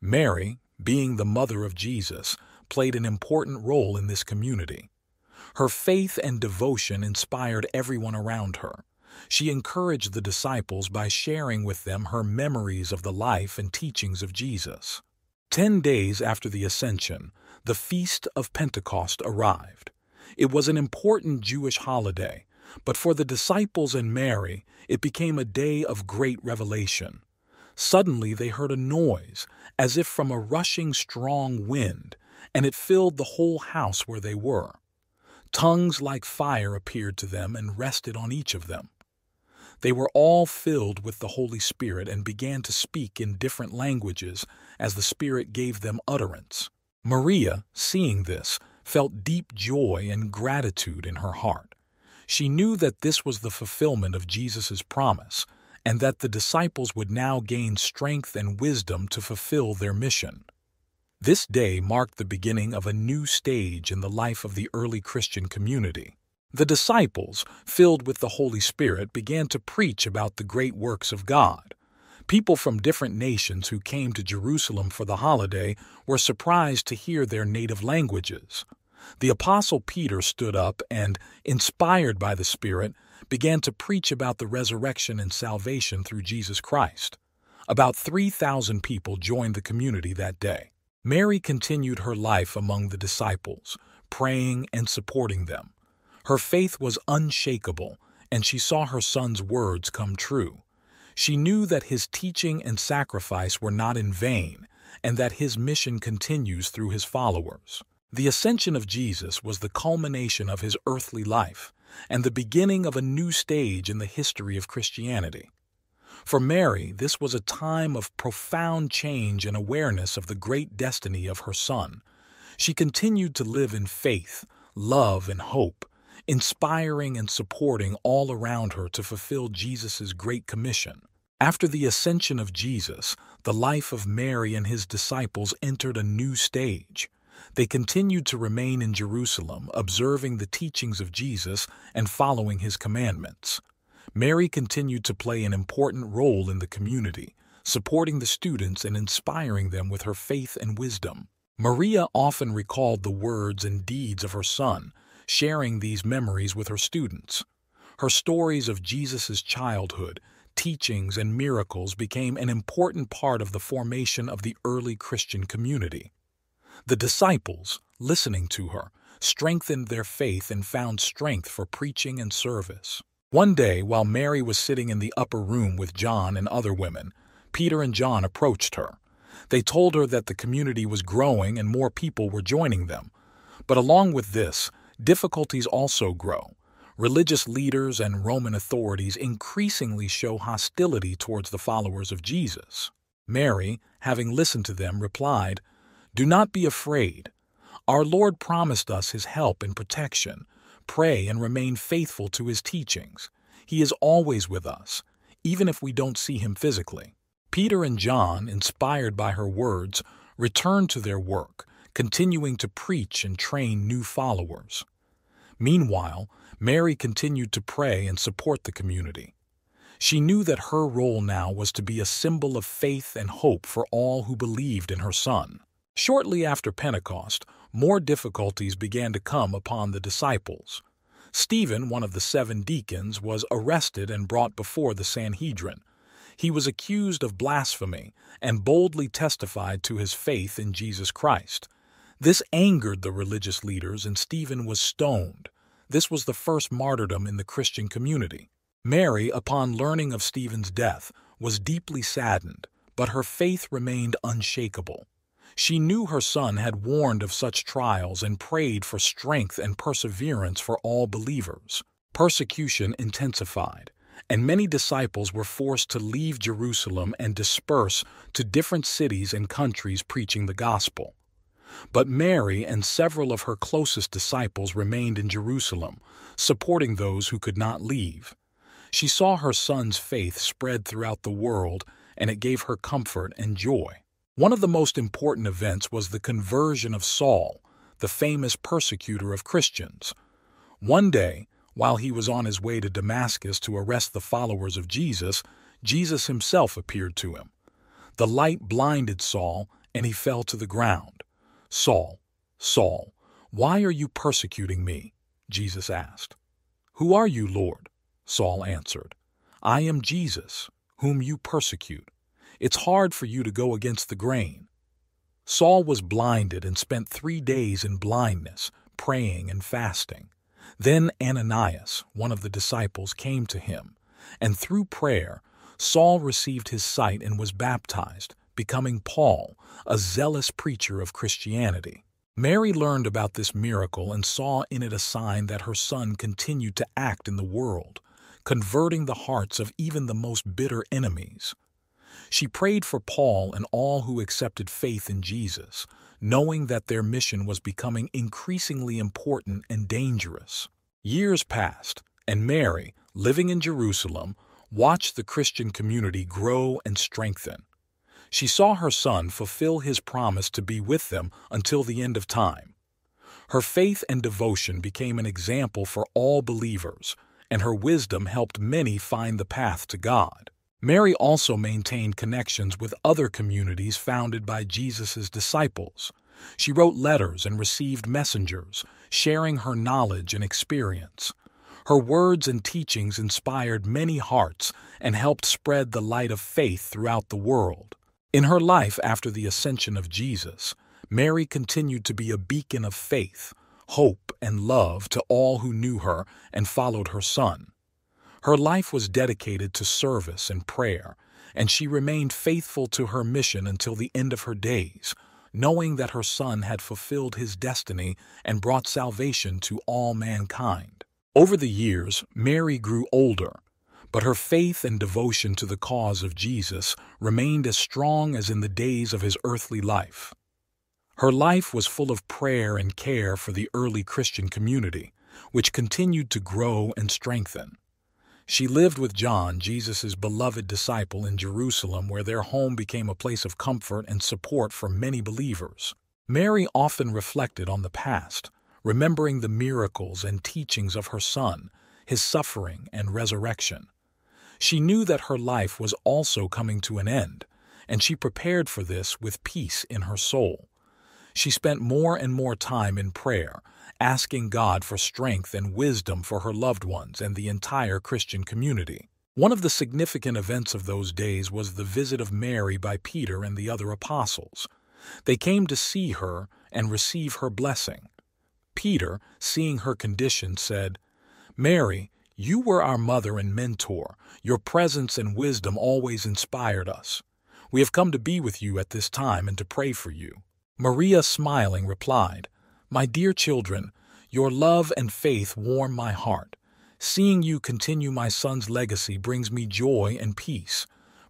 Mary, being the mother of Jesus, played an important role in this community. Her faith and devotion inspired everyone around her. She encouraged the disciples by sharing with them her memories of the life and teachings of Jesus. Ten days after the Ascension, the Feast of Pentecost arrived. It was an important Jewish holiday, but for the disciples and Mary, it became a day of great revelation. Suddenly they heard a noise, as if from a rushing strong wind, and it filled the whole house where they were. Tongues like fire appeared to them and rested on each of them. They were all filled with the Holy Spirit and began to speak in different languages as the Spirit gave them utterance. Maria, seeing this, felt deep joy and gratitude in her heart. She knew that this was the fulfillment of Jesus' promise, and that the disciples would now gain strength and wisdom to fulfill their mission. This day marked the beginning of a new stage in the life of the early Christian community. The disciples, filled with the Holy Spirit, began to preach about the great works of God. People from different nations who came to Jerusalem for the holiday were surprised to hear their native languages. The Apostle Peter stood up and, inspired by the Spirit, began to preach about the resurrection and salvation through Jesus Christ. About 3,000 people joined the community that day. Mary continued her life among the disciples, praying and supporting them. Her faith was unshakable, and she saw her son's words come true. She knew that his teaching and sacrifice were not in vain, and that his mission continues through his followers. The ascension of Jesus was the culmination of his earthly life and the beginning of a new stage in the history of Christianity. For Mary, this was a time of profound change and awareness of the great destiny of her son. She continued to live in faith, love, and hope, inspiring and supporting all around her to fulfill Jesus' Great Commission. After the ascension of Jesus, the life of Mary and his disciples entered a new stage. They continued to remain in Jerusalem, observing the teachings of Jesus and following his commandments. Mary continued to play an important role in the community, supporting the students and inspiring them with her faith and wisdom. Maria often recalled the words and deeds of her son, sharing these memories with her students. Her stories of Jesus' childhood, teachings, and miracles became an important part of the formation of the early Christian community. The disciples, listening to her, strengthened their faith and found strength for preaching and service. One day, while Mary was sitting in the upper room with John and other women, Peter and John approached her. They told her that the community was growing and more people were joining them. But along with this, Difficulties also grow. Religious leaders and Roman authorities increasingly show hostility towards the followers of Jesus. Mary, having listened to them, replied, Do not be afraid. Our Lord promised us his help and protection. Pray and remain faithful to his teachings. He is always with us, even if we don't see him physically. Peter and John, inspired by her words, returned to their work, continuing to preach and train new followers. Meanwhile, Mary continued to pray and support the community. She knew that her role now was to be a symbol of faith and hope for all who believed in her son. Shortly after Pentecost, more difficulties began to come upon the disciples. Stephen, one of the seven deacons, was arrested and brought before the Sanhedrin. He was accused of blasphemy and boldly testified to his faith in Jesus Christ. This angered the religious leaders, and Stephen was stoned. This was the first martyrdom in the Christian community. Mary, upon learning of Stephen's death, was deeply saddened, but her faith remained unshakable. She knew her son had warned of such trials and prayed for strength and perseverance for all believers. Persecution intensified, and many disciples were forced to leave Jerusalem and disperse to different cities and countries preaching the gospel. But Mary and several of her closest disciples remained in Jerusalem, supporting those who could not leave. She saw her son's faith spread throughout the world, and it gave her comfort and joy. One of the most important events was the conversion of Saul, the famous persecutor of Christians. One day, While he was on his way to Damascus to arrest the followers of Jesus, Jesus himself appeared to him. The light blinded Saul, and he fell to the ground. Saul, Saul, why are you persecuting me? Jesus asked. Who are you, Lord? Saul answered. I am Jesus, whom you persecute. It's hard for you to go against the grain. Saul was blinded and spent three days in blindness, praying and fasting. Then Ananias, one of the disciples, came to him, and through prayer, Saul received his sight and was baptized, becoming Paul, a zealous preacher of Christianity. Mary learned about this miracle and saw in it a sign that her son continued to act in the world, converting the hearts of even the most bitter enemies. She prayed for Paul and all who accepted faith in Jesus, knowing that their mission was becoming increasingly important and dangerous. Years passed, and Mary, living in Jerusalem, watched the Christian community grow and strengthen. She saw her son fulfill his promise to be with them until the end of time. Her faith and devotion became an example for all believers, and her wisdom helped many find the path to God. Mary also maintained connections with other communities founded by Jesus' disciples. She wrote letters and received messengers, sharing her knowledge and experience. Her words and teachings inspired many hearts and helped spread the light of faith throughout the world. In her life after the ascension of Jesus, Mary continued to be a beacon of faith, hope, and love to all who knew her and followed her son. Her life was dedicated to service and prayer, and she remained faithful to her mission until the end of her days, knowing that her son had fulfilled his destiny and brought salvation to all mankind. Over the years, Mary grew older, but her faith and devotion to the cause of Jesus remained as strong as in the days of his earthly life. Her life was full of prayer and care for the early Christian community, which continued to grow and strengthen. She lived with John, Jesus' beloved disciple, in Jerusalem, where their home became a place of comfort and support for many believers. Mary often reflected on the past, remembering the miracles and teachings of her son, his suffering and resurrection. She knew that her life was also coming to an end, and she prepared for this with peace in her soul. She spent more and more time in prayer, asking God for strength and wisdom for her loved ones and the entire Christian community. One of the significant events of those days was the visit of Mary by Peter and the other apostles. They came to see her and receive her blessing. Peter, seeing her condition, said, Mary, you were our mother and mentor. Your presence and wisdom always inspired us. We have come to be with you at this time and to pray for you. Maria, smiling, replied, my dear children, your love and faith warm my heart. Seeing you continue my son's legacy brings me joy and peace.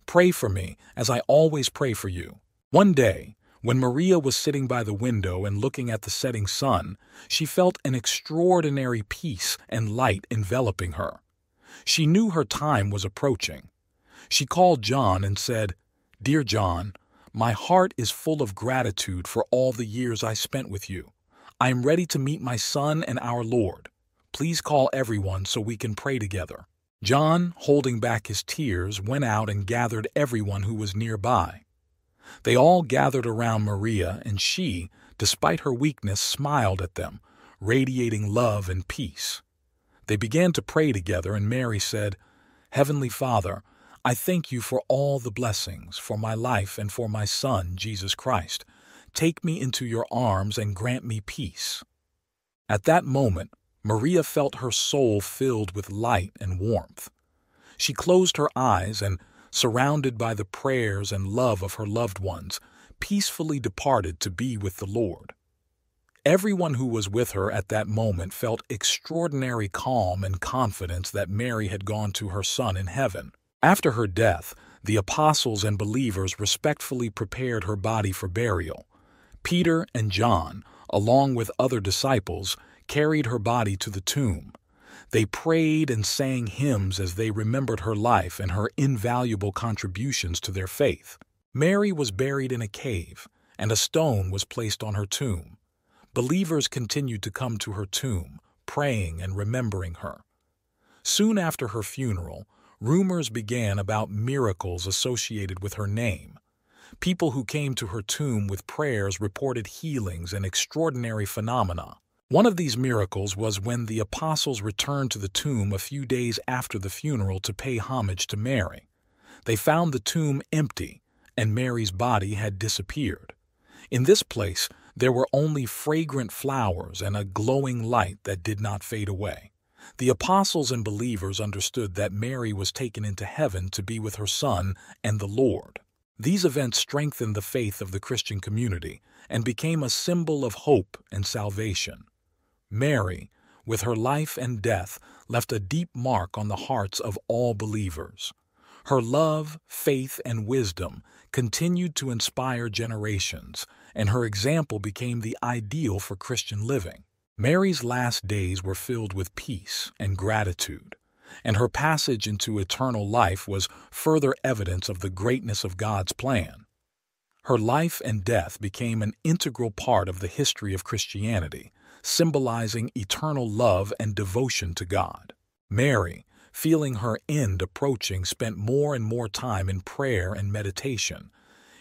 Pray for me, as I always pray for you. One day, when Maria was sitting by the window and looking at the setting sun, she felt an extraordinary peace and light enveloping her. She knew her time was approaching. She called John and said, Dear John, my heart is full of gratitude for all the years I spent with you. I am ready to meet my son and our Lord. Please call everyone so we can pray together. John, holding back his tears, went out and gathered everyone who was nearby. They all gathered around Maria, and she, despite her weakness, smiled at them, radiating love and peace. They began to pray together, and Mary said, Heavenly Father, I thank you for all the blessings, for my life and for my Son, Jesus Christ. Take me into your arms and grant me peace. At that moment, Maria felt her soul filled with light and warmth. She closed her eyes and, surrounded by the prayers and love of her loved ones, peacefully departed to be with the Lord. Everyone who was with her at that moment felt extraordinary calm and confidence that Mary had gone to her Son in heaven. After her death, the apostles and believers respectfully prepared her body for burial. Peter and John, along with other disciples, carried her body to the tomb. They prayed and sang hymns as they remembered her life and her invaluable contributions to their faith. Mary was buried in a cave, and a stone was placed on her tomb. Believers continued to come to her tomb, praying and remembering her. Soon after her funeral, rumors began about miracles associated with her name. People who came to her tomb with prayers reported healings and extraordinary phenomena. One of these miracles was when the apostles returned to the tomb a few days after the funeral to pay homage to Mary. They found the tomb empty, and Mary's body had disappeared. In this place, there were only fragrant flowers and a glowing light that did not fade away. The apostles and believers understood that Mary was taken into heaven to be with her Son and the Lord. These events strengthened the faith of the Christian community and became a symbol of hope and salvation. Mary, with her life and death, left a deep mark on the hearts of all believers. Her love, faith, and wisdom continued to inspire generations, and her example became the ideal for Christian living. Mary's last days were filled with peace and gratitude, and her passage into eternal life was further evidence of the greatness of God's plan. Her life and death became an integral part of the history of Christianity, symbolizing eternal love and devotion to God. Mary, feeling her end approaching, spent more and more time in prayer and meditation.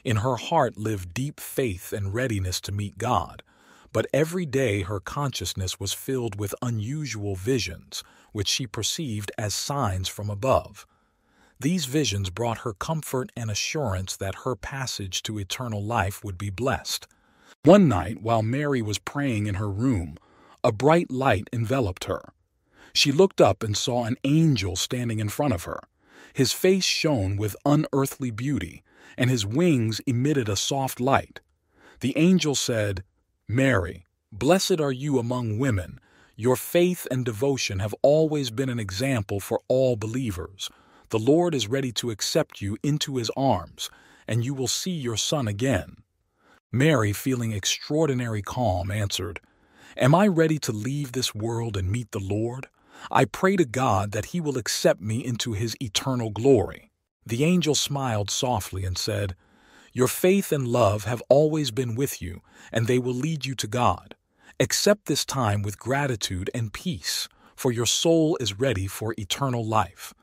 In her heart lived deep faith and readiness to meet God, but every day her consciousness was filled with unusual visions, which she perceived as signs from above. These visions brought her comfort and assurance that her passage to eternal life would be blessed. One night, while Mary was praying in her room, a bright light enveloped her. She looked up and saw an angel standing in front of her. His face shone with unearthly beauty, and his wings emitted a soft light. The angel said, Mary, blessed are you among women. Your faith and devotion have always been an example for all believers. The Lord is ready to accept you into his arms, and you will see your son again. Mary, feeling extraordinary calm, answered, Am I ready to leave this world and meet the Lord? I pray to God that he will accept me into his eternal glory. The angel smiled softly and said, your faith and love have always been with you, and they will lead you to God. Accept this time with gratitude and peace, for your soul is ready for eternal life.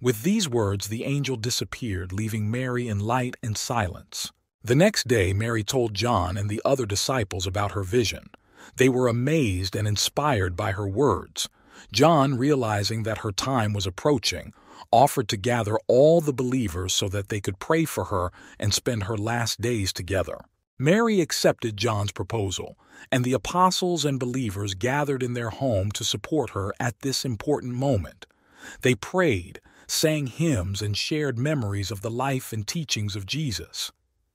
With these words, the angel disappeared, leaving Mary in light and silence. The next day, Mary told John and the other disciples about her vision. They were amazed and inspired by her words. John, realizing that her time was approaching, offered to gather all the believers so that they could pray for her and spend her last days together. Mary accepted John's proposal, and the apostles and believers gathered in their home to support her at this important moment. They prayed, sang hymns, and shared memories of the life and teachings of Jesus.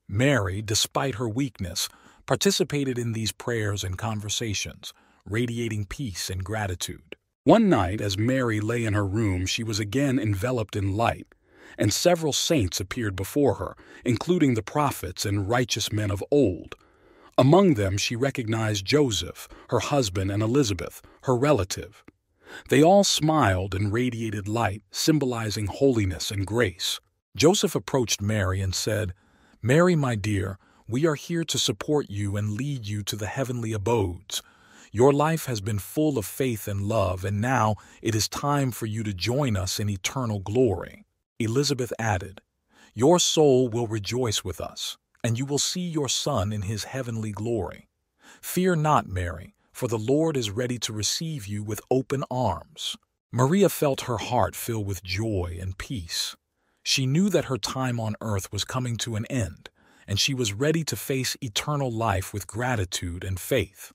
Mary, despite her weakness, participated in these prayers and conversations, radiating peace and gratitude. One night, as Mary lay in her room, she was again enveloped in light, and several saints appeared before her, including the prophets and righteous men of old. Among them she recognized Joseph, her husband, and Elizabeth, her relative. They all smiled and radiated light, symbolizing holiness and grace. Joseph approached Mary and said, Mary, my dear, we are here to support you and lead you to the heavenly abodes. Your life has been full of faith and love, and now it is time for you to join us in eternal glory. Elizabeth added, Your soul will rejoice with us, and you will see your Son in his heavenly glory. Fear not, Mary, for the Lord is ready to receive you with open arms. Maria felt her heart fill with joy and peace. She knew that her time on earth was coming to an end, and she was ready to face eternal life with gratitude and faith.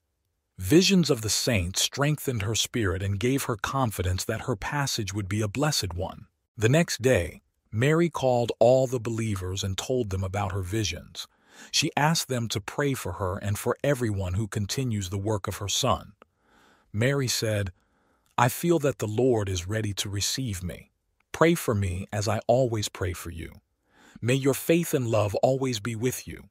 Visions of the saints strengthened her spirit and gave her confidence that her passage would be a blessed one. The next day, Mary called all the believers and told them about her visions. She asked them to pray for her and for everyone who continues the work of her Son. Mary said, I feel that the Lord is ready to receive me. Pray for me as I always pray for you. May your faith and love always be with you.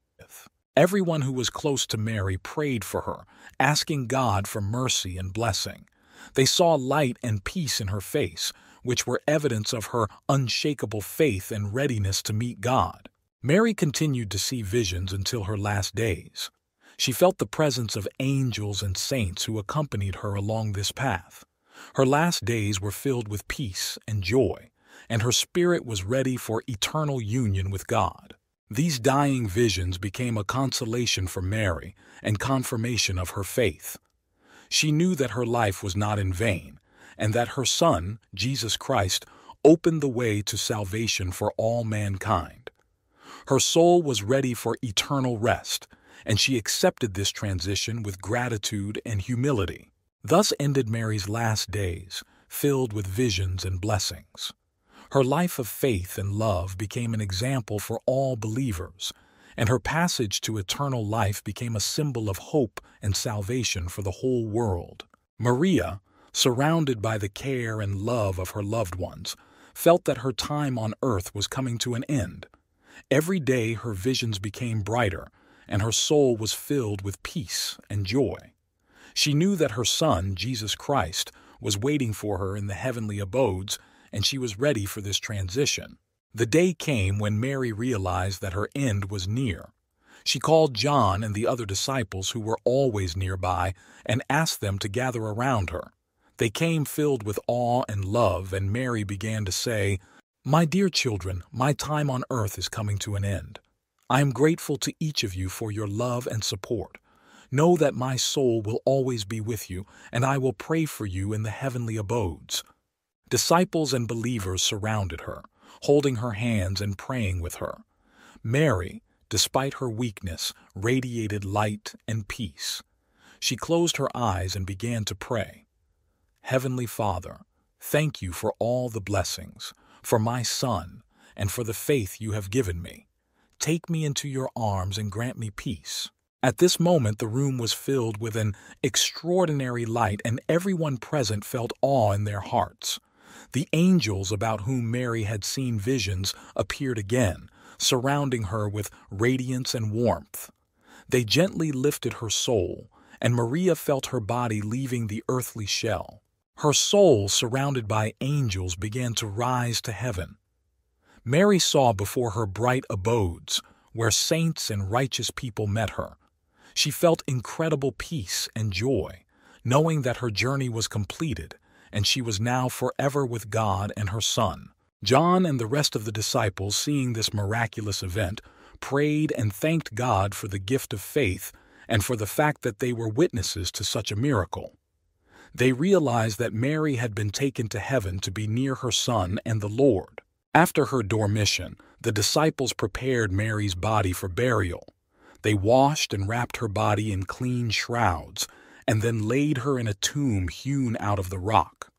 Everyone who was close to Mary prayed for her, asking God for mercy and blessing. They saw light and peace in her face, which were evidence of her unshakable faith and readiness to meet God. Mary continued to see visions until her last days. She felt the presence of angels and saints who accompanied her along this path. Her last days were filled with peace and joy, and her spirit was ready for eternal union with God. These dying visions became a consolation for Mary and confirmation of her faith. She knew that her life was not in vain, and that her Son, Jesus Christ, opened the way to salvation for all mankind. Her soul was ready for eternal rest, and she accepted this transition with gratitude and humility. Thus ended Mary's last days, filled with visions and blessings. Her life of faith and love became an example for all believers, and her passage to eternal life became a symbol of hope and salvation for the whole world. Maria, surrounded by the care and love of her loved ones, felt that her time on earth was coming to an end. Every day her visions became brighter, and her soul was filled with peace and joy. She knew that her Son, Jesus Christ, was waiting for her in the heavenly abodes, and she was ready for this transition. The day came when Mary realized that her end was near. She called John and the other disciples who were always nearby and asked them to gather around her. They came filled with awe and love, and Mary began to say, My dear children, my time on earth is coming to an end. I am grateful to each of you for your love and support. Know that my soul will always be with you, and I will pray for you in the heavenly abodes. Disciples and believers surrounded her, holding her hands and praying with her. Mary, despite her weakness, radiated light and peace. She closed her eyes and began to pray. Heavenly Father, thank you for all the blessings, for my son, and for the faith you have given me. Take me into your arms and grant me peace. At this moment, the room was filled with an extraordinary light, and everyone present felt awe in their hearts. The angels about whom Mary had seen visions appeared again, surrounding her with radiance and warmth. They gently lifted her soul, and Maria felt her body leaving the earthly shell. Her soul, surrounded by angels, began to rise to heaven. Mary saw before her bright abodes, where saints and righteous people met her. She felt incredible peace and joy, knowing that her journey was completed and she was now forever with God and her Son. John and the rest of the disciples, seeing this miraculous event, prayed and thanked God for the gift of faith and for the fact that they were witnesses to such a miracle. They realized that Mary had been taken to heaven to be near her Son and the Lord. After her dormition, the disciples prepared Mary's body for burial. They washed and wrapped her body in clean shrouds, and then laid her in a tomb hewn out of the rock.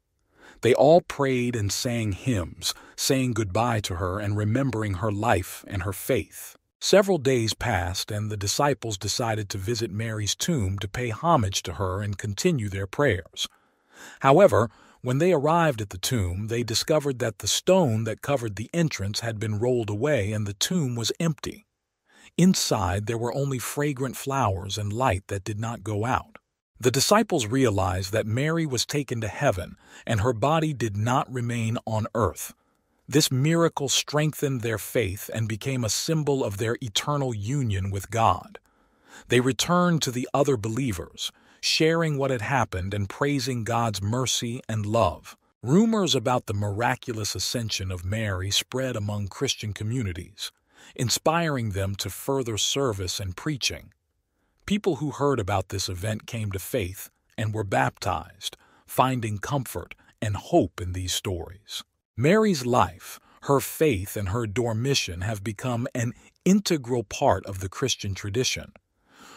They all prayed and sang hymns, saying goodbye to her and remembering her life and her faith. Several days passed, and the disciples decided to visit Mary's tomb to pay homage to her and continue their prayers. However, when they arrived at the tomb, they discovered that the stone that covered the entrance had been rolled away and the tomb was empty. Inside, there were only fragrant flowers and light that did not go out. The disciples realized that Mary was taken to heaven and her body did not remain on earth. This miracle strengthened their faith and became a symbol of their eternal union with God. They returned to the other believers, sharing what had happened and praising God's mercy and love. Rumors about the miraculous ascension of Mary spread among Christian communities, inspiring them to further service and preaching. People who heard about this event came to faith and were baptized, finding comfort and hope in these stories. Mary's life, her faith, and her dormition have become an integral part of the Christian tradition.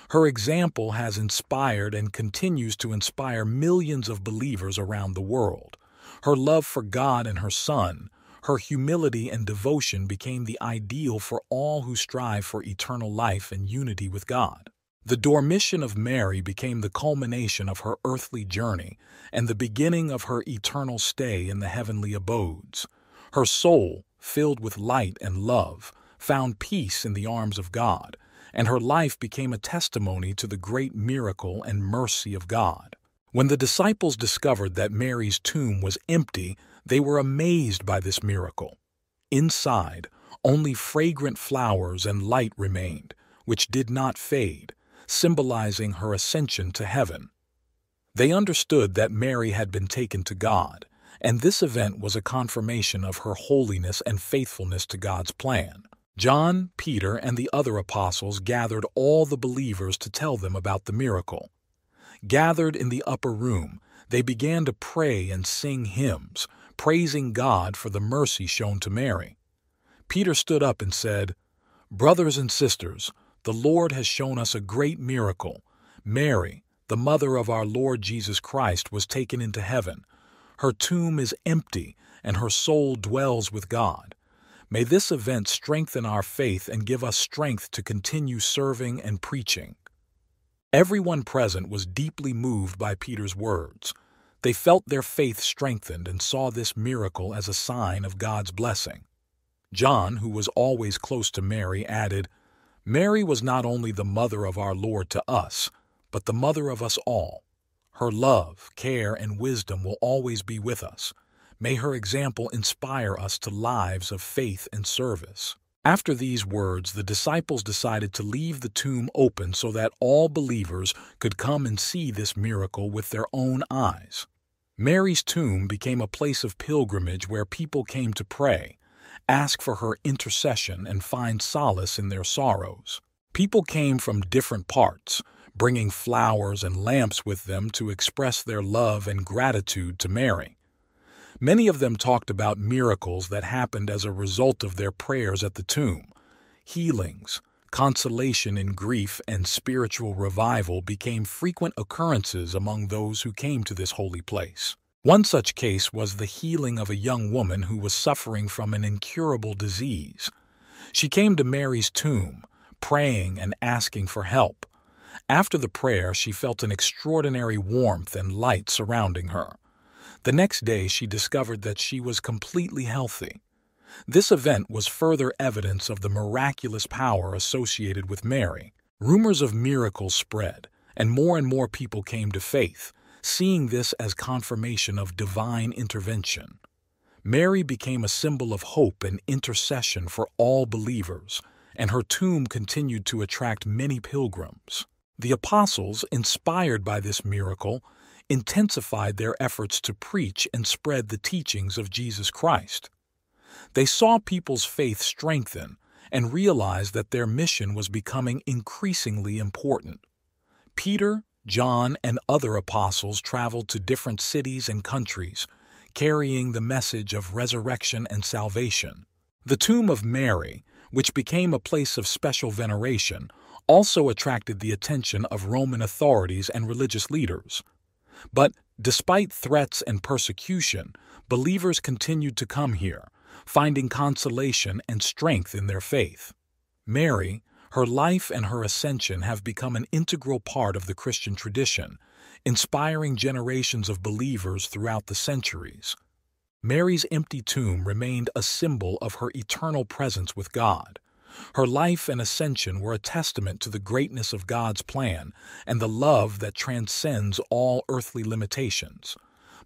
Her example has inspired and continues to inspire millions of believers around the world. Her love for God and her Son, her humility and devotion became the ideal for all who strive for eternal life and unity with God. The dormition of Mary became the culmination of her earthly journey and the beginning of her eternal stay in the heavenly abodes. Her soul, filled with light and love, found peace in the arms of God, and her life became a testimony to the great miracle and mercy of God. When the disciples discovered that Mary's tomb was empty, they were amazed by this miracle. Inside, only fragrant flowers and light remained, which did not fade, symbolizing her ascension to heaven. They understood that Mary had been taken to God, and this event was a confirmation of her holiness and faithfulness to God's plan. John, Peter, and the other apostles gathered all the believers to tell them about the miracle. Gathered in the upper room, they began to pray and sing hymns, praising God for the mercy shown to Mary. Peter stood up and said, Brothers and sisters, the Lord has shown us a great miracle. Mary, the mother of our Lord Jesus Christ, was taken into heaven. Her tomb is empty, and her soul dwells with God. May this event strengthen our faith and give us strength to continue serving and preaching. Everyone present was deeply moved by Peter's words. They felt their faith strengthened and saw this miracle as a sign of God's blessing. John, who was always close to Mary, added, Mary was not only the mother of our Lord to us, but the mother of us all. Her love, care, and wisdom will always be with us. May her example inspire us to lives of faith and service. After these words, the disciples decided to leave the tomb open so that all believers could come and see this miracle with their own eyes. Mary's tomb became a place of pilgrimage where people came to pray, ask for her intercession, and find solace in their sorrows. People came from different parts, bringing flowers and lamps with them to express their love and gratitude to Mary. Many of them talked about miracles that happened as a result of their prayers at the tomb. Healings, consolation in grief, and spiritual revival became frequent occurrences among those who came to this holy place. One such case was the healing of a young woman who was suffering from an incurable disease. She came to Mary's tomb, praying and asking for help. After the prayer, she felt an extraordinary warmth and light surrounding her. The next day, she discovered that she was completely healthy. This event was further evidence of the miraculous power associated with Mary. Rumors of miracles spread, and more and more people came to faith, seeing this as confirmation of divine intervention. Mary became a symbol of hope and intercession for all believers, and her tomb continued to attract many pilgrims. The apostles, inspired by this miracle, intensified their efforts to preach and spread the teachings of Jesus Christ. They saw people's faith strengthen and realized that their mission was becoming increasingly important. Peter, John, and other apostles traveled to different cities and countries, carrying the message of resurrection and salvation. The tomb of Mary, which became a place of special veneration, also attracted the attention of Roman authorities and religious leaders. But despite threats and persecution, believers continued to come here, finding consolation and strength in their faith. Mary, her life and her ascension have become an integral part of the Christian tradition, inspiring generations of believers throughout the centuries. Mary's empty tomb remained a symbol of her eternal presence with God, her life and ascension were a testament to the greatness of God's plan and the love that transcends all earthly limitations.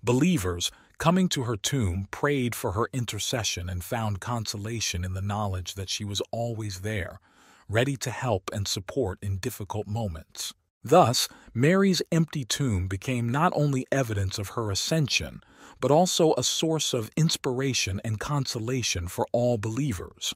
Believers, coming to her tomb, prayed for her intercession and found consolation in the knowledge that she was always there, ready to help and support in difficult moments. Thus, Mary's empty tomb became not only evidence of her ascension, but also a source of inspiration and consolation for all believers.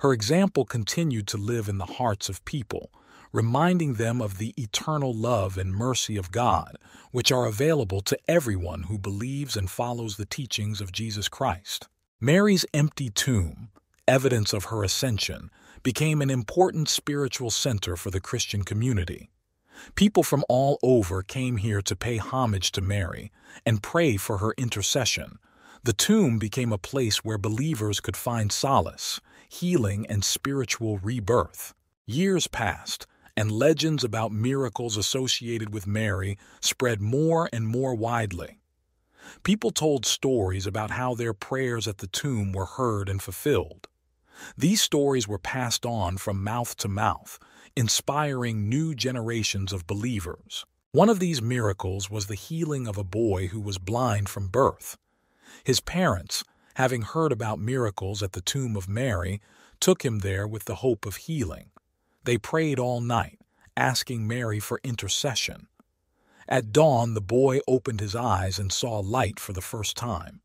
Her example continued to live in the hearts of people, reminding them of the eternal love and mercy of God, which are available to everyone who believes and follows the teachings of Jesus Christ. Mary's empty tomb, evidence of her ascension, became an important spiritual center for the Christian community. People from all over came here to pay homage to Mary and pray for her intercession. The tomb became a place where believers could find solace, healing, and spiritual rebirth. Years passed, and legends about miracles associated with Mary spread more and more widely. People told stories about how their prayers at the tomb were heard and fulfilled. These stories were passed on from mouth to mouth, inspiring new generations of believers. One of these miracles was the healing of a boy who was blind from birth. His parents, having heard about miracles at the tomb of Mary, took him there with the hope of healing. They prayed all night, asking Mary for intercession. At dawn, the boy opened his eyes and saw light for the first time.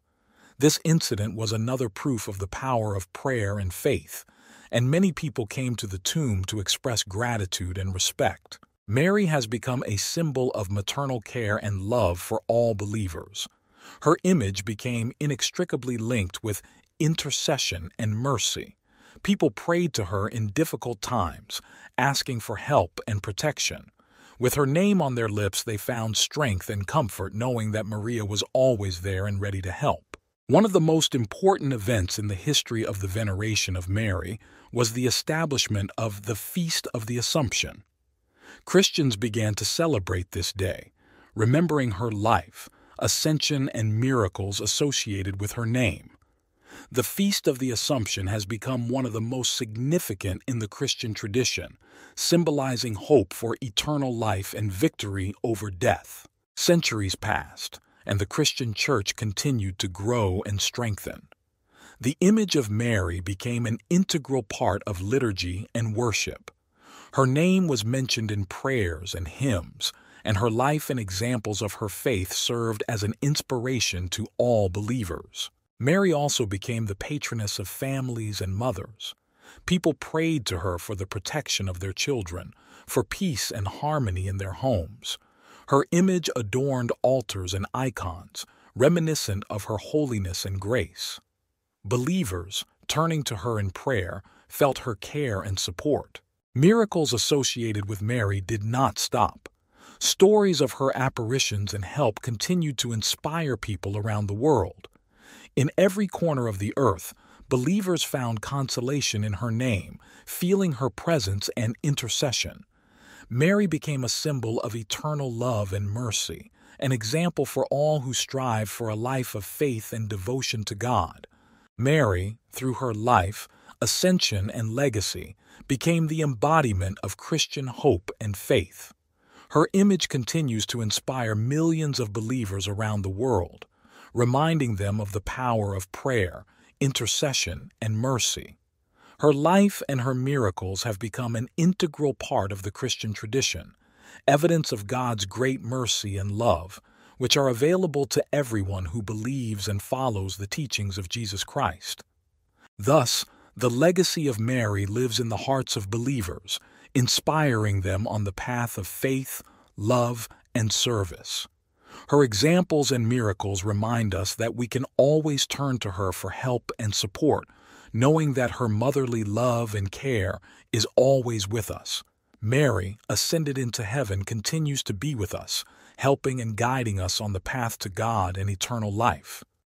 This incident was another proof of the power of prayer and faith, and many people came to the tomb to express gratitude and respect. Mary has become a symbol of maternal care and love for all believers. Her image became inextricably linked with intercession and mercy. People prayed to her in difficult times, asking for help and protection. With her name on their lips, they found strength and comfort knowing that Maria was always there and ready to help. One of the most important events in the history of the veneration of Mary was the establishment of the Feast of the Assumption. Christians began to celebrate this day, remembering her life, ascension, and miracles associated with her name. The Feast of the Assumption has become one of the most significant in the Christian tradition, symbolizing hope for eternal life and victory over death. Centuries passed, and the Christian church continued to grow and strengthen. The image of Mary became an integral part of liturgy and worship. Her name was mentioned in prayers and hymns, and her life and examples of her faith served as an inspiration to all believers. Mary also became the patroness of families and mothers. People prayed to her for the protection of their children, for peace and harmony in their homes, her image adorned altars and icons, reminiscent of her holiness and grace. Believers, turning to her in prayer, felt her care and support. Miracles associated with Mary did not stop. Stories of her apparitions and help continued to inspire people around the world. In every corner of the earth, believers found consolation in her name, feeling her presence and intercession. Mary became a symbol of eternal love and mercy, an example for all who strive for a life of faith and devotion to God. Mary, through her life, ascension, and legacy, became the embodiment of Christian hope and faith. Her image continues to inspire millions of believers around the world, reminding them of the power of prayer, intercession, and mercy. Her life and her miracles have become an integral part of the Christian tradition, evidence of God's great mercy and love, which are available to everyone who believes and follows the teachings of Jesus Christ. Thus, the legacy of Mary lives in the hearts of believers, inspiring them on the path of faith, love, and service. Her examples and miracles remind us that we can always turn to her for help and support knowing that her motherly love and care is always with us. Mary, ascended into heaven, continues to be with us, helping and guiding us on the path to God and eternal life.